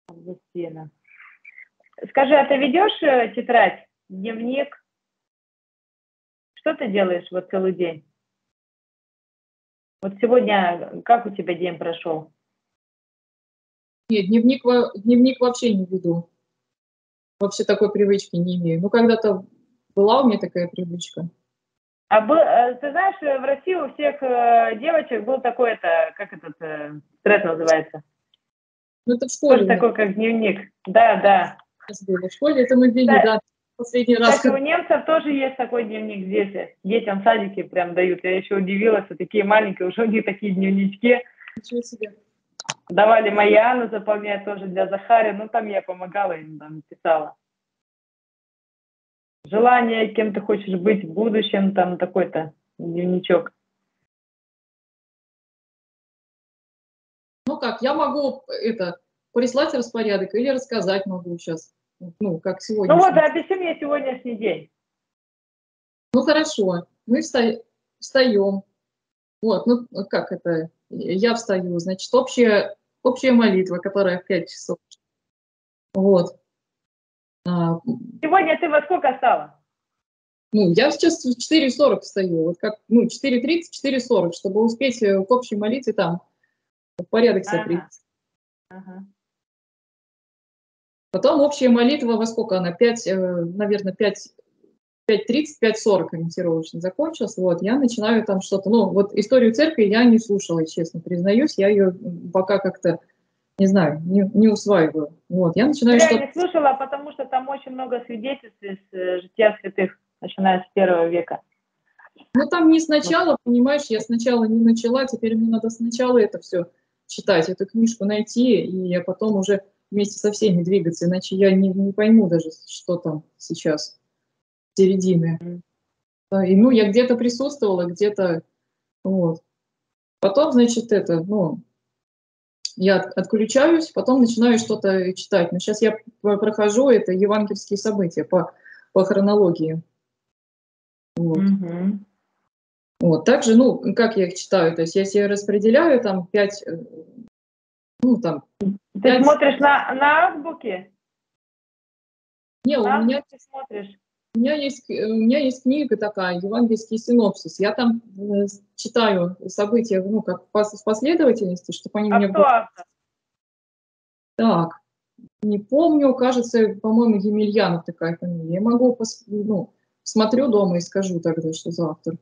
Августина. Скажи, а ты ведешь э, тетрадь, дневник? Что ты делаешь вот целый день? Вот сегодня как у тебя день прошел? Нет, дневник, дневник вообще не веду. Вообще такой привычки не имею. Ну, когда-то была у меня такая привычка. А был, э, ты знаешь, в России у всех э, девочек был такой, это, как этот э, стресс называется? Ну, это в школе. Тоже такой, как дневник. Да, да. В школе это мы вели, да. да последний раз. Кстати, у немцев тоже есть такой дневник здесь. Детям в садике прям дают. Я еще удивилась, что такие маленькие, уже у них такие дневнички. Ничего себе. Давали Маяну заполнять тоже для Захари. Ну, там я помогала им, там писала. Желание, кем ты хочешь быть в будущем, там такой-то дневничок. Ну как, я могу это прислать распорядок или рассказать могу сейчас ну, как сегодня. Ну вот, опиши мне сегодняшний день. Ну хорошо, мы встаем. Вот, ну а как это? Я встаю, значит, общая, общая молитва, которая в 5 часов. Вот. А, Сегодня ты во сколько встала? Ну, я сейчас в 4.40 встаю, вот как, ну, 4.30, 4.40, чтобы успеть э, к общей молитве там в порядок себя ага. прийти. Ага. Потом общая молитва во сколько она? 5, э, наверное, 5, 5.30-5.40 ориентировочно закончилась, вот, я начинаю там что-то, ну, вот историю церкви я не слушала, честно признаюсь, я ее пока как-то, не знаю, не, не усваиваю, вот, я начинаю... Я не слушала, потому что там очень много свидетельств из э, жития святых, начиная с первого века. Ну, там не сначала, понимаешь, я сначала не начала, теперь мне надо сначала это все читать, эту книжку найти, и я потом уже вместе со всеми двигаться, иначе я не, не пойму даже, что там сейчас середины. Да, и, ну, я где-то присутствовала, где-то, вот. Потом, значит, это, ну, я отключаюсь, потом начинаю что-то читать. Но сейчас я прохожу это евангельские события по, по хронологии. Вот. Mm-hmm. вот. Также, ну, как я их читаю, то есть я себе распределяю там пять, э, ну, там... Ты 5... смотришь на, на азбуке? Не, на у меня... Ты смотришь? У меня есть, у меня есть книга такая, евангельский синопсис. Я там э, читаю события, ну, как в последовательности, чтобы они а мне... Кто? Так, не помню, кажется, по-моему, Емельянов такая фамилия. Я могу, пос... ну, смотрю дома и скажу тогда, что за автор.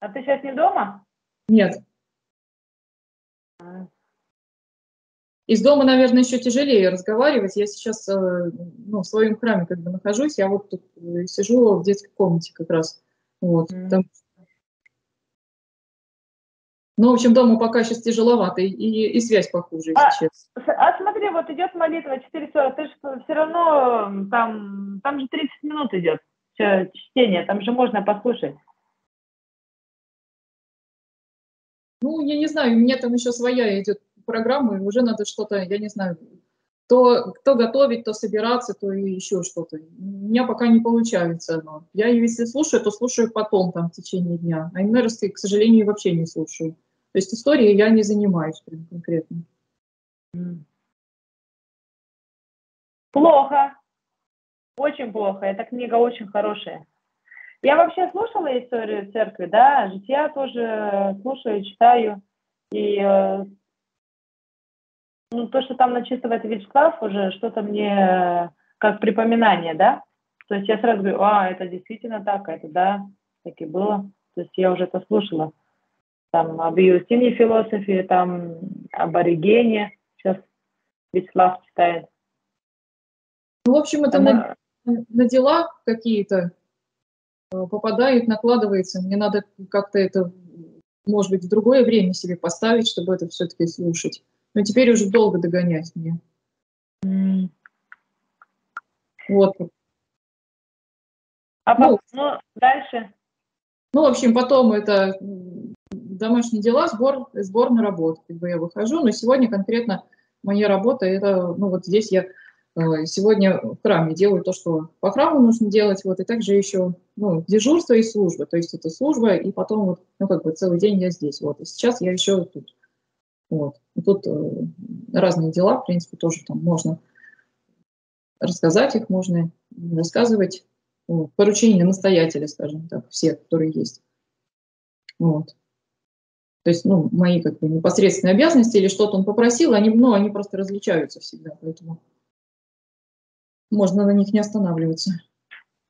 А ты сейчас не дома? Нет. Из дома, наверное, еще тяжелее разговаривать. Я сейчас э, ну, в своем храме как бы нахожусь. Я вот тут э, сижу в детской комнате как раз. Вот. Mm-hmm. Там... Ну, в общем, дома пока сейчас тяжеловато, и, и, и связь похуже а, сейчас. А смотри, вот идет молитва 4.40, ты же все равно там, там же 30 минут идет чтение, там же можно послушать. Ну, я не знаю, у меня там еще своя идет программу, и уже надо что-то, я не знаю, то, то готовить, то собираться, то и еще что-то. У меня пока не получается. Но я, если слушаю, то слушаю потом, там, в течение дня. А инерсты, к сожалению, вообще не слушаю. То есть историей я не занимаюсь прям конкретно. Плохо. Очень плохо. Эта книга очень хорошая. Я вообще слушала историю церкви, да, жития тоже слушаю, читаю. И э, ну, то, что там начитывает Вячеслав, уже что-то мне э, как припоминание, да? То есть я сразу говорю, а, это действительно так, это да, так и было. То есть я уже это слушала. Там об Иустине философии, там об Оригене. Сейчас Вячеслав читает. Ну, в общем, это на, на дела какие-то э, попадает, накладывается. Мне надо как-то это, может быть, в другое время себе поставить, чтобы это все-таки слушать. Но теперь уже долго догонять мне. Mm. Вот. А ну, ну, дальше? Ну, в общем, потом это домашние дела, сбор, сбор на работу. Как бы я выхожу, но сегодня конкретно моя работа, это, ну, вот здесь я э, сегодня в храме делаю то, что по храму нужно делать, вот, и также еще, ну, дежурство и служба, то есть это служба, и потом вот, ну, как бы целый день я здесь, вот, и сейчас я еще тут. Вот. Тут э, разные дела, в принципе, тоже там можно рассказать их, можно рассказывать. Вот. Поручения настоятеля, скажем так, все, которые есть. Вот. То есть, ну, мои как бы непосредственные обязанности или что-то он попросил, они, ну, они просто различаются всегда, поэтому можно на них не останавливаться.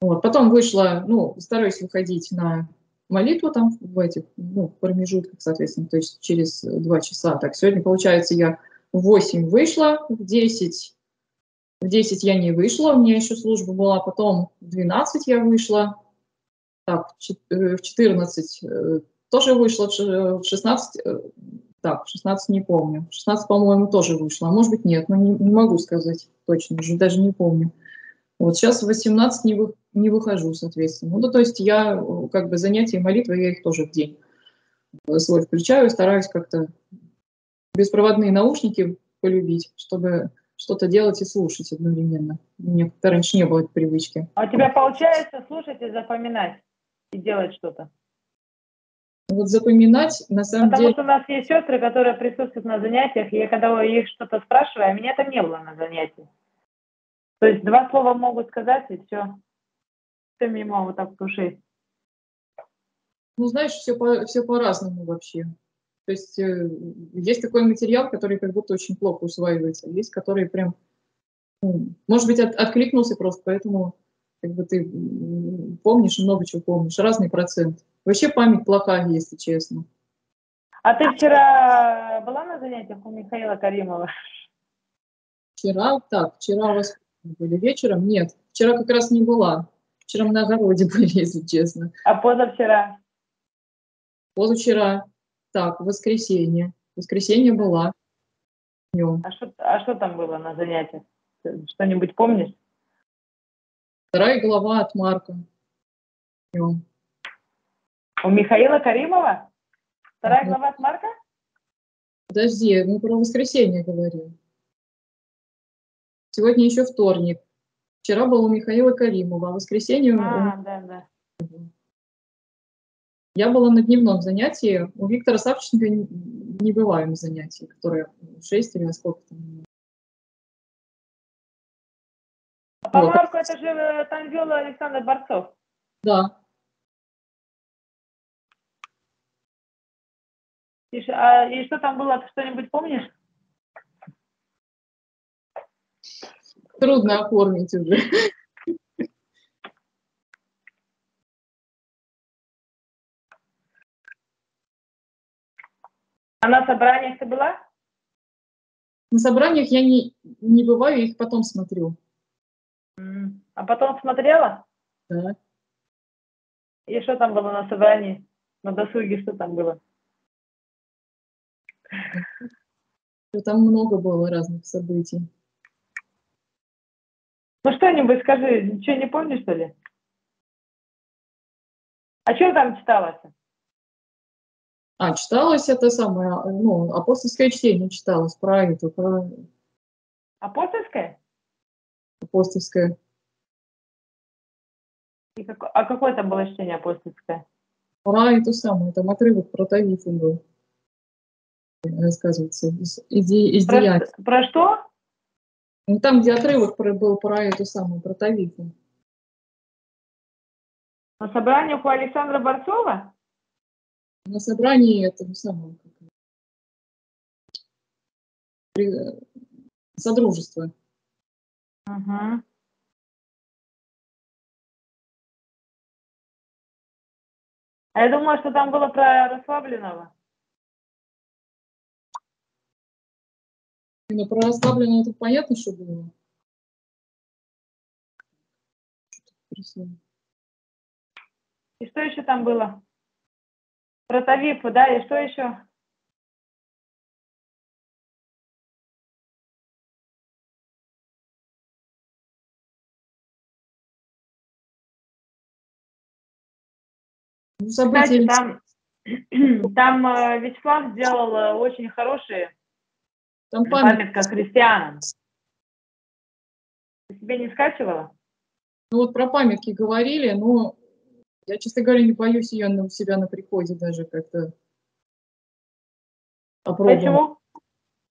Вот. Потом вышла, ну, стараюсь выходить на молитву там в этих ну, промежутках, соответственно, то есть через два часа. Так, сегодня, получается, я в 8 вышла, в 10, в 10 я не вышла, у меня еще служба была, потом в 12 я вышла, так, в 14 э, э, тоже вышла, в 16, э, так, в 16 не помню, в 16, по-моему, тоже вышла, а может быть нет, но не, не могу сказать точно, уже даже не помню. Вот сейчас в 18 не, вы, не выхожу, соответственно. Ну, то есть я, как бы, занятия молитвы, я их тоже в день свой включаю, стараюсь как-то беспроводные наушники полюбить, чтобы что-то делать и слушать одновременно. У меня как-то раньше не было этой привычки. А у тебя получается слушать и запоминать, и делать что-то? Вот запоминать, на самом Потому деле... что у нас есть сестры, которые присутствуют на занятиях, и я когда их что-то спрашиваю, а меня там не было на занятии. То есть два слова могут сказать, и все. Все мимо вот так с Ну, знаешь, все, по, все по-разному вообще. То есть э, есть такой материал, который как будто очень плохо усваивается, есть который прям, ну, может быть, от, откликнулся просто, поэтому как бы ты помнишь, много чего помнишь, разный процент. Вообще память плохая, если честно. А ты вчера была на занятиях у Михаила Каримова? Вчера, так, вчера у вас были вечером? Нет, вчера как раз не была. Вчера мы на огороде были, если честно. А позавчера? Позавчера. Так, воскресенье. Воскресенье была. Днем. А что, а что там было на занятиях? Что-нибудь помнишь? Вторая глава от Марка. Днем. У Михаила Каримова? Вторая ага. глава от Марка? Подожди, мы про воскресенье говорим. Сегодня еще вторник. Вчера был у Михаила Каримова, а воскресенье... А, да, да. Я была на дневном занятии. У Виктора Савченко не бываем занятий, которые 6 или сколько там. А по. Марку это же э, там вел Александр Борцов. Да. И, а, и что там было, ты что-нибудь помнишь? Трудно оформить уже. А на собраниях ты была? На собраниях я не, не бываю, их потом смотрю. А потом смотрела? Да. И что там было на собрании? На досуге что там было? Там много было разных событий. Ну что-нибудь скажи, ничего не помнишь, что ли? А что там читалось? А, читалось это самое, ну, апостольское чтение читалось про это, про... Апостольское? Апостольское. И как... А какое там было чтение апостольское? Про это самое, там отрывок про Тавифу был. Рассказывается из, из, из про, деяний. Про что? Ну, там, где отрывок был про эту самую, про Тавифу. На собраниях у Александра Борцова? на собрании этого самого содружества. Угу. А я думала, что там было про расслабленного. Ну, про расслабленного это понятно, что было. И что еще там было? Про Тавифу, да, и что еще? Кстати, там, там э, Вячеслав сделал э, очень хорошие там памятка христианам. Ты себе не скачивала? Ну вот про памятки говорили, но я, честно говоря, не боюсь ее на себя на приходе даже как-то опробовать. Почему?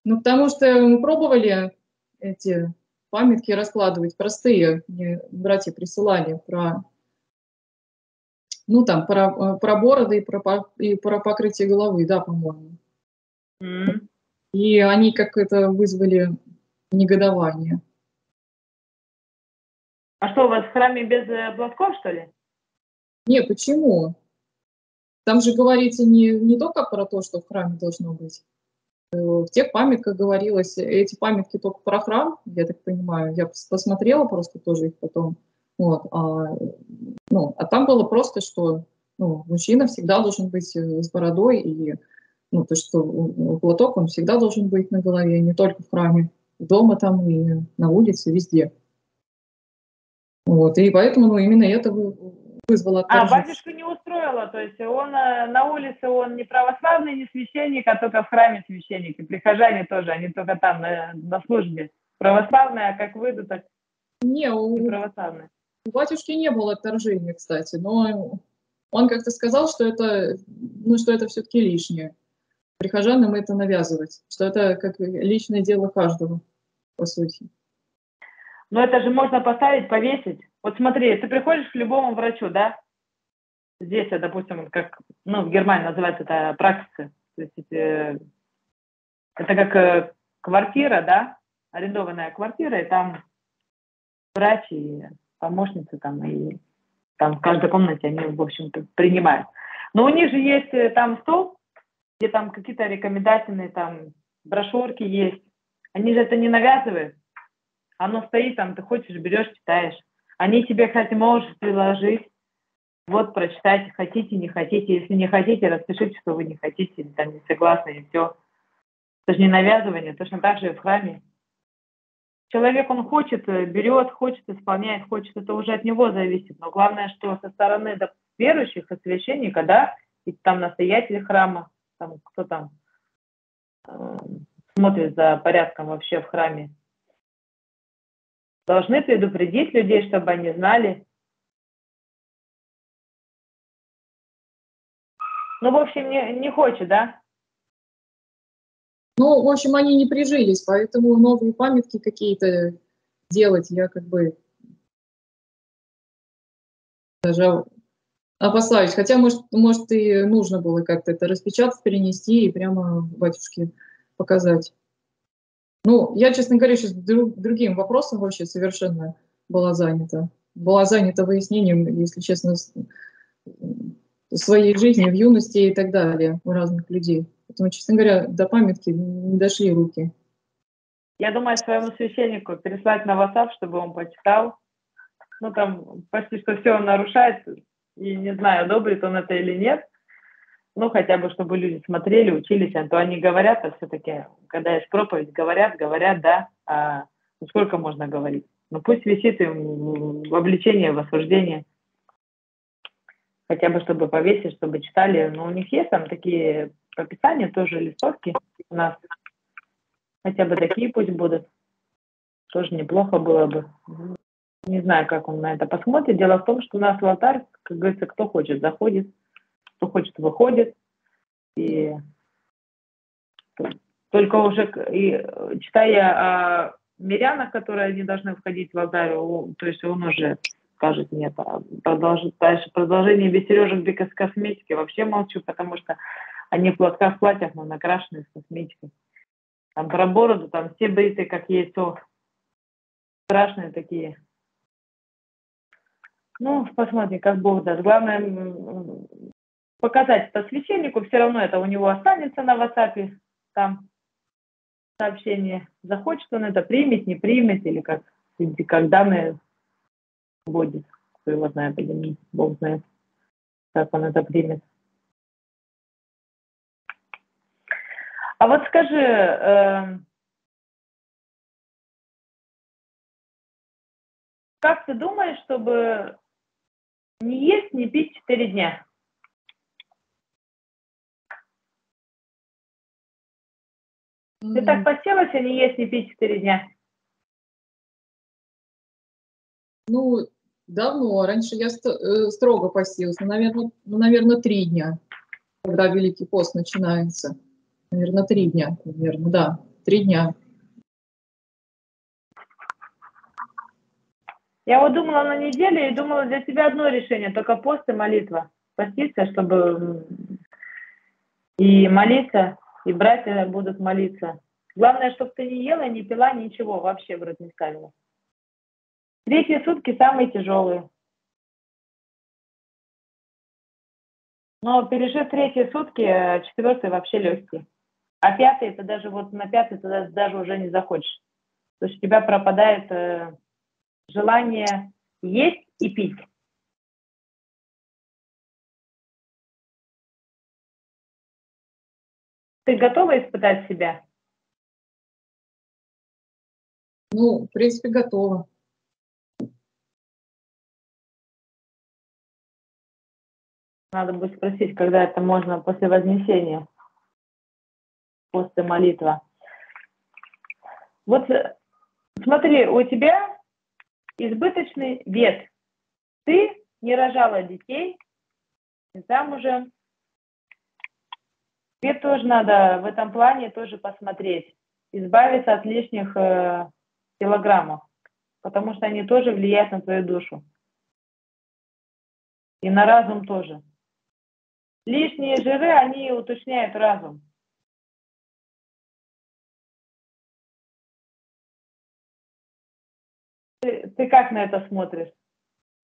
Ну, потому что мы пробовали эти памятки раскладывать простые. Мне братья присылали про, ну, там, про, про бороды и про, и про покрытие головы, да, по-моему. Mm. И они как это вызвали негодование. А что, у вас в храме без э, платков, что ли? Не, почему? Там же говорится не, не только про то, что в храме должно быть. Э, в тех памятках говорилось, эти памятки только про храм, я так понимаю. Я посмотрела просто тоже их потом. Вот, а, ну, а там было просто, что ну, мужчина всегда должен быть э, с бородой, и ну, то, что платок, он всегда должен быть на голове, не только в храме, дома там и на улице, везде. Вот, и поэтому ну, именно это вызвало А, батюшку не устроило, то есть он э, на улице, он не православный, не священник, а только в храме священник. И прихожане тоже, они только там на, на службе. Православные, а как выйдут, так не, у, православные. У батюшки не было отторжения, кстати, но он как-то сказал, что это, ну, что это все-таки лишнее. Прихожанам это навязывать, что это как личное дело каждого, по сути. Но это же можно поставить, повесить. Вот смотри, ты приходишь к любому врачу, да? Здесь, допустим, как, ну, в Германии называется это практика. То есть это, это как э, квартира, да? Арендованная квартира, и там врач и помощницы там, и там в каждой комнате они, в общем-то, принимают. Но у них же есть э, там стол, где там какие-то рекомендательные там брошюрки есть. Они же это не навязывают. Оно стоит там, ты хочешь, берешь, читаешь. Они тебе, кстати, можешь приложить. Вот, прочитайте, хотите, не хотите. Если не хотите, распишите, что вы не хотите, там не согласны, и все. Это же не навязывание, точно так же и в храме. Человек, он хочет, э, берет, хочет, исполняет, хочет, это уже от него зависит. Но главное, что со стороны верующих и священника, да, и там настоятель храма, там кто там э, смотрит за порядком вообще в храме, должны предупредить людей, чтобы они знали. Ну, в общем, не, не хочет, да? Ну, в общем, они не прижились, поэтому новые памятки какие-то делать я как бы даже опасаюсь. Хотя, может, может и нужно было как-то это распечатать, перенести и прямо батюшке показать. Ну, я, честно говоря, сейчас друг, другим вопросом вообще совершенно была занята. Была занята выяснением, если честно, своей жизни в юности и так далее у разных людей. Поэтому, честно говоря, до памятки не дошли руки. Я думаю, своему священнику переслать на WhatsApp, чтобы он почитал. Ну, там почти что все он нарушает, и не знаю, одобрит он это или нет. Ну, хотя бы, чтобы люди смотрели, учились, а то они говорят, а все-таки, когда есть проповедь, говорят, говорят, да, а ну, сколько можно говорить? Ну, пусть висит им в обличение, в осуждение. Хотя бы, чтобы повесить, чтобы читали. Но у них есть там такие прописания, тоже листовки у нас. Хотя бы такие пусть будут. Тоже неплохо было бы. Не знаю, как он на это посмотрит. Дело в том, что у нас в алтарь, как говорится, кто хочет, заходит, кто хочет, выходит. И только уже и, читая о мирянах, которые не должны входить в алтарь, то есть он уже скажет нет. А продолжит, дальше продолжение без сережек, без косметики вообще молчу, потому что они в платках, платьях, но накрашены с косметикой. Там про бороду, там все бритые, как яйцо. Страшные такие. Ну, посмотрим, как Бог даст. Главное, показать это священнику, все равно это у него останется на WhatsApp, там сообщение. Захочет он это, примет, не примет, или как, как данные будет. Кто его знает, или Бог знает, как он это примет. А вот скажи, э, как ты думаешь, чтобы не есть, не пить 4 дня? Ты так поселась, а не есть, не пить 4 дня? Ну, давно. Раньше я э, строго постилась. Ну, наверное, ну, наверное, три дня, когда Великий пост начинается. Наверное, три дня, наверное, да, три дня. Я вот думала на неделю и думала для тебя одно решение, только пост и молитва. Поститься, чтобы и молиться, и братья будут молиться. Главное, чтобы ты не ела, не пила, ничего вообще в рот не ставила. Третьи сутки самые тяжелые. Но пережив третьи сутки, э, четвертый вообще легкий. А пятый, это даже вот на пятый ты даже уже не захочешь. То есть у тебя пропадает э, желание есть и пить. Ты готова испытать себя? Ну, в принципе, готова. Надо будет спросить, когда это можно после Вознесения после молитва. Вот э, смотри, у тебя избыточный вес. Ты не рожала детей, замужем. Тебе тоже надо в этом плане тоже посмотреть, избавиться от лишних э, килограммов, потому что они тоже влияют на твою душу. И на разум тоже. Лишние жиры, они уточняют разум. Ты, ты как на это смотришь?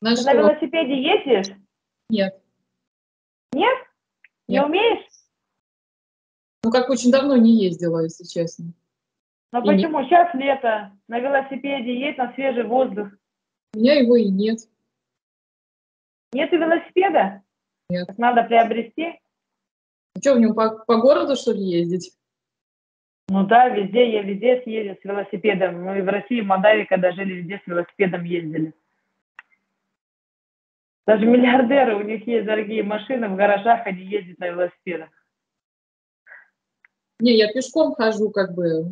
На, на велосипеде ездишь? Нет. Нет? Не Нет. умеешь? Ну, как очень давно не ездила, если честно. Но и почему? Нет. Сейчас лето, на велосипеде едь на свежий воздух. У меня его и нет. Нет велосипеда? Нет. надо приобрести? А что, в нем по, по городу, что ли, ездить? Ну да, везде, я везде съездил с велосипедом. Мы и в России, в Молдавии, когда жили, везде с велосипедом ездили. Даже миллиардеры, у них есть дорогие машины, в гаражах они ездят на велосипедах. Не, я пешком хожу как бы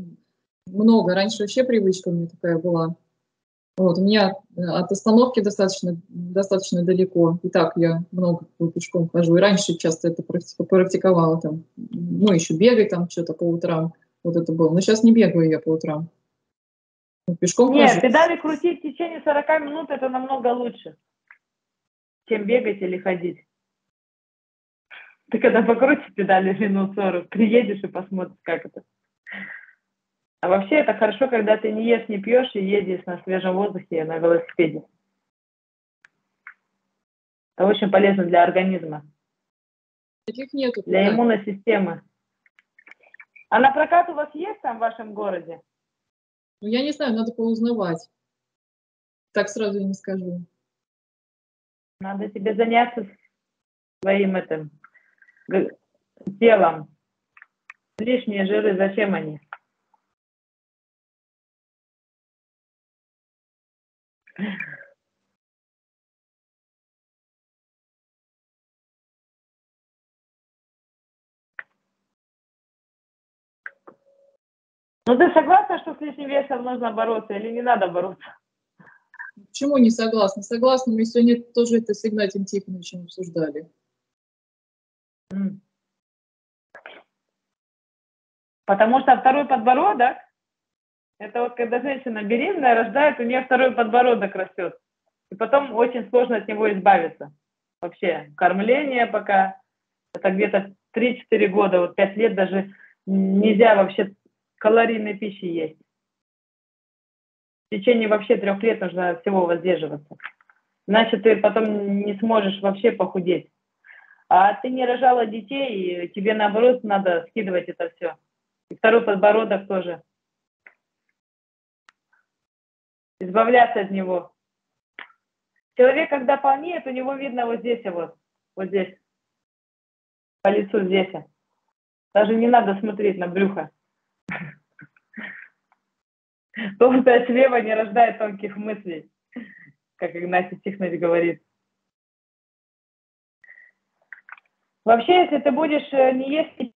много. Раньше вообще привычка у меня такая была. Вот, у меня э, от остановки достаточно, достаточно далеко. И так я много пешком хожу. И раньше часто это практиковала. Там, ну, еще бегать там что-то по утрам. Вот это было. Но сейчас не бегаю я по утрам. Пешком Нет, хожу. педали крутить в течение 40 минут это намного лучше чем бегать или ходить. Ты когда покрутишь педали минут 40, приедешь и посмотришь, как это. А вообще это хорошо, когда ты не ешь, не пьешь и едешь на свежем воздухе на велосипеде. Это очень полезно для организма. Таких нету. Для иммунной системы. А на прокат у вас есть там в вашем городе? Ну, я не знаю, надо поузнавать. Так сразу не скажу. Надо тебе заняться своим этим телом. Лишние жиры, зачем они? Ну ты согласна, что с лишним весом нужно бороться или не надо бороться? Почему не согласна? Согласна, мы сегодня тоже это с Игнатием Тихоновичем обсуждали. Потому что второй подбородок, это вот когда женщина беременная рождает, у нее второй подбородок растет. И потом очень сложно от него избавиться. Вообще, кормление пока, это где-то 3-4 года, вот 5 лет даже нельзя вообще калорийной пищи есть в течение вообще трех лет нужно всего воздерживаться. Иначе ты потом не сможешь вообще похудеть. А ты не рожала детей, и тебе наоборот надо скидывать это все. И второй подбородок тоже. Избавляться от него. Человек, когда полнеет, у него видно вот здесь, вот, вот здесь, по лицу здесь. Даже не надо смотреть на брюхо. Толстая чрево не рождает тонких мыслей, как Игнатий Тихонович говорит. Вообще, если ты будешь э, не есть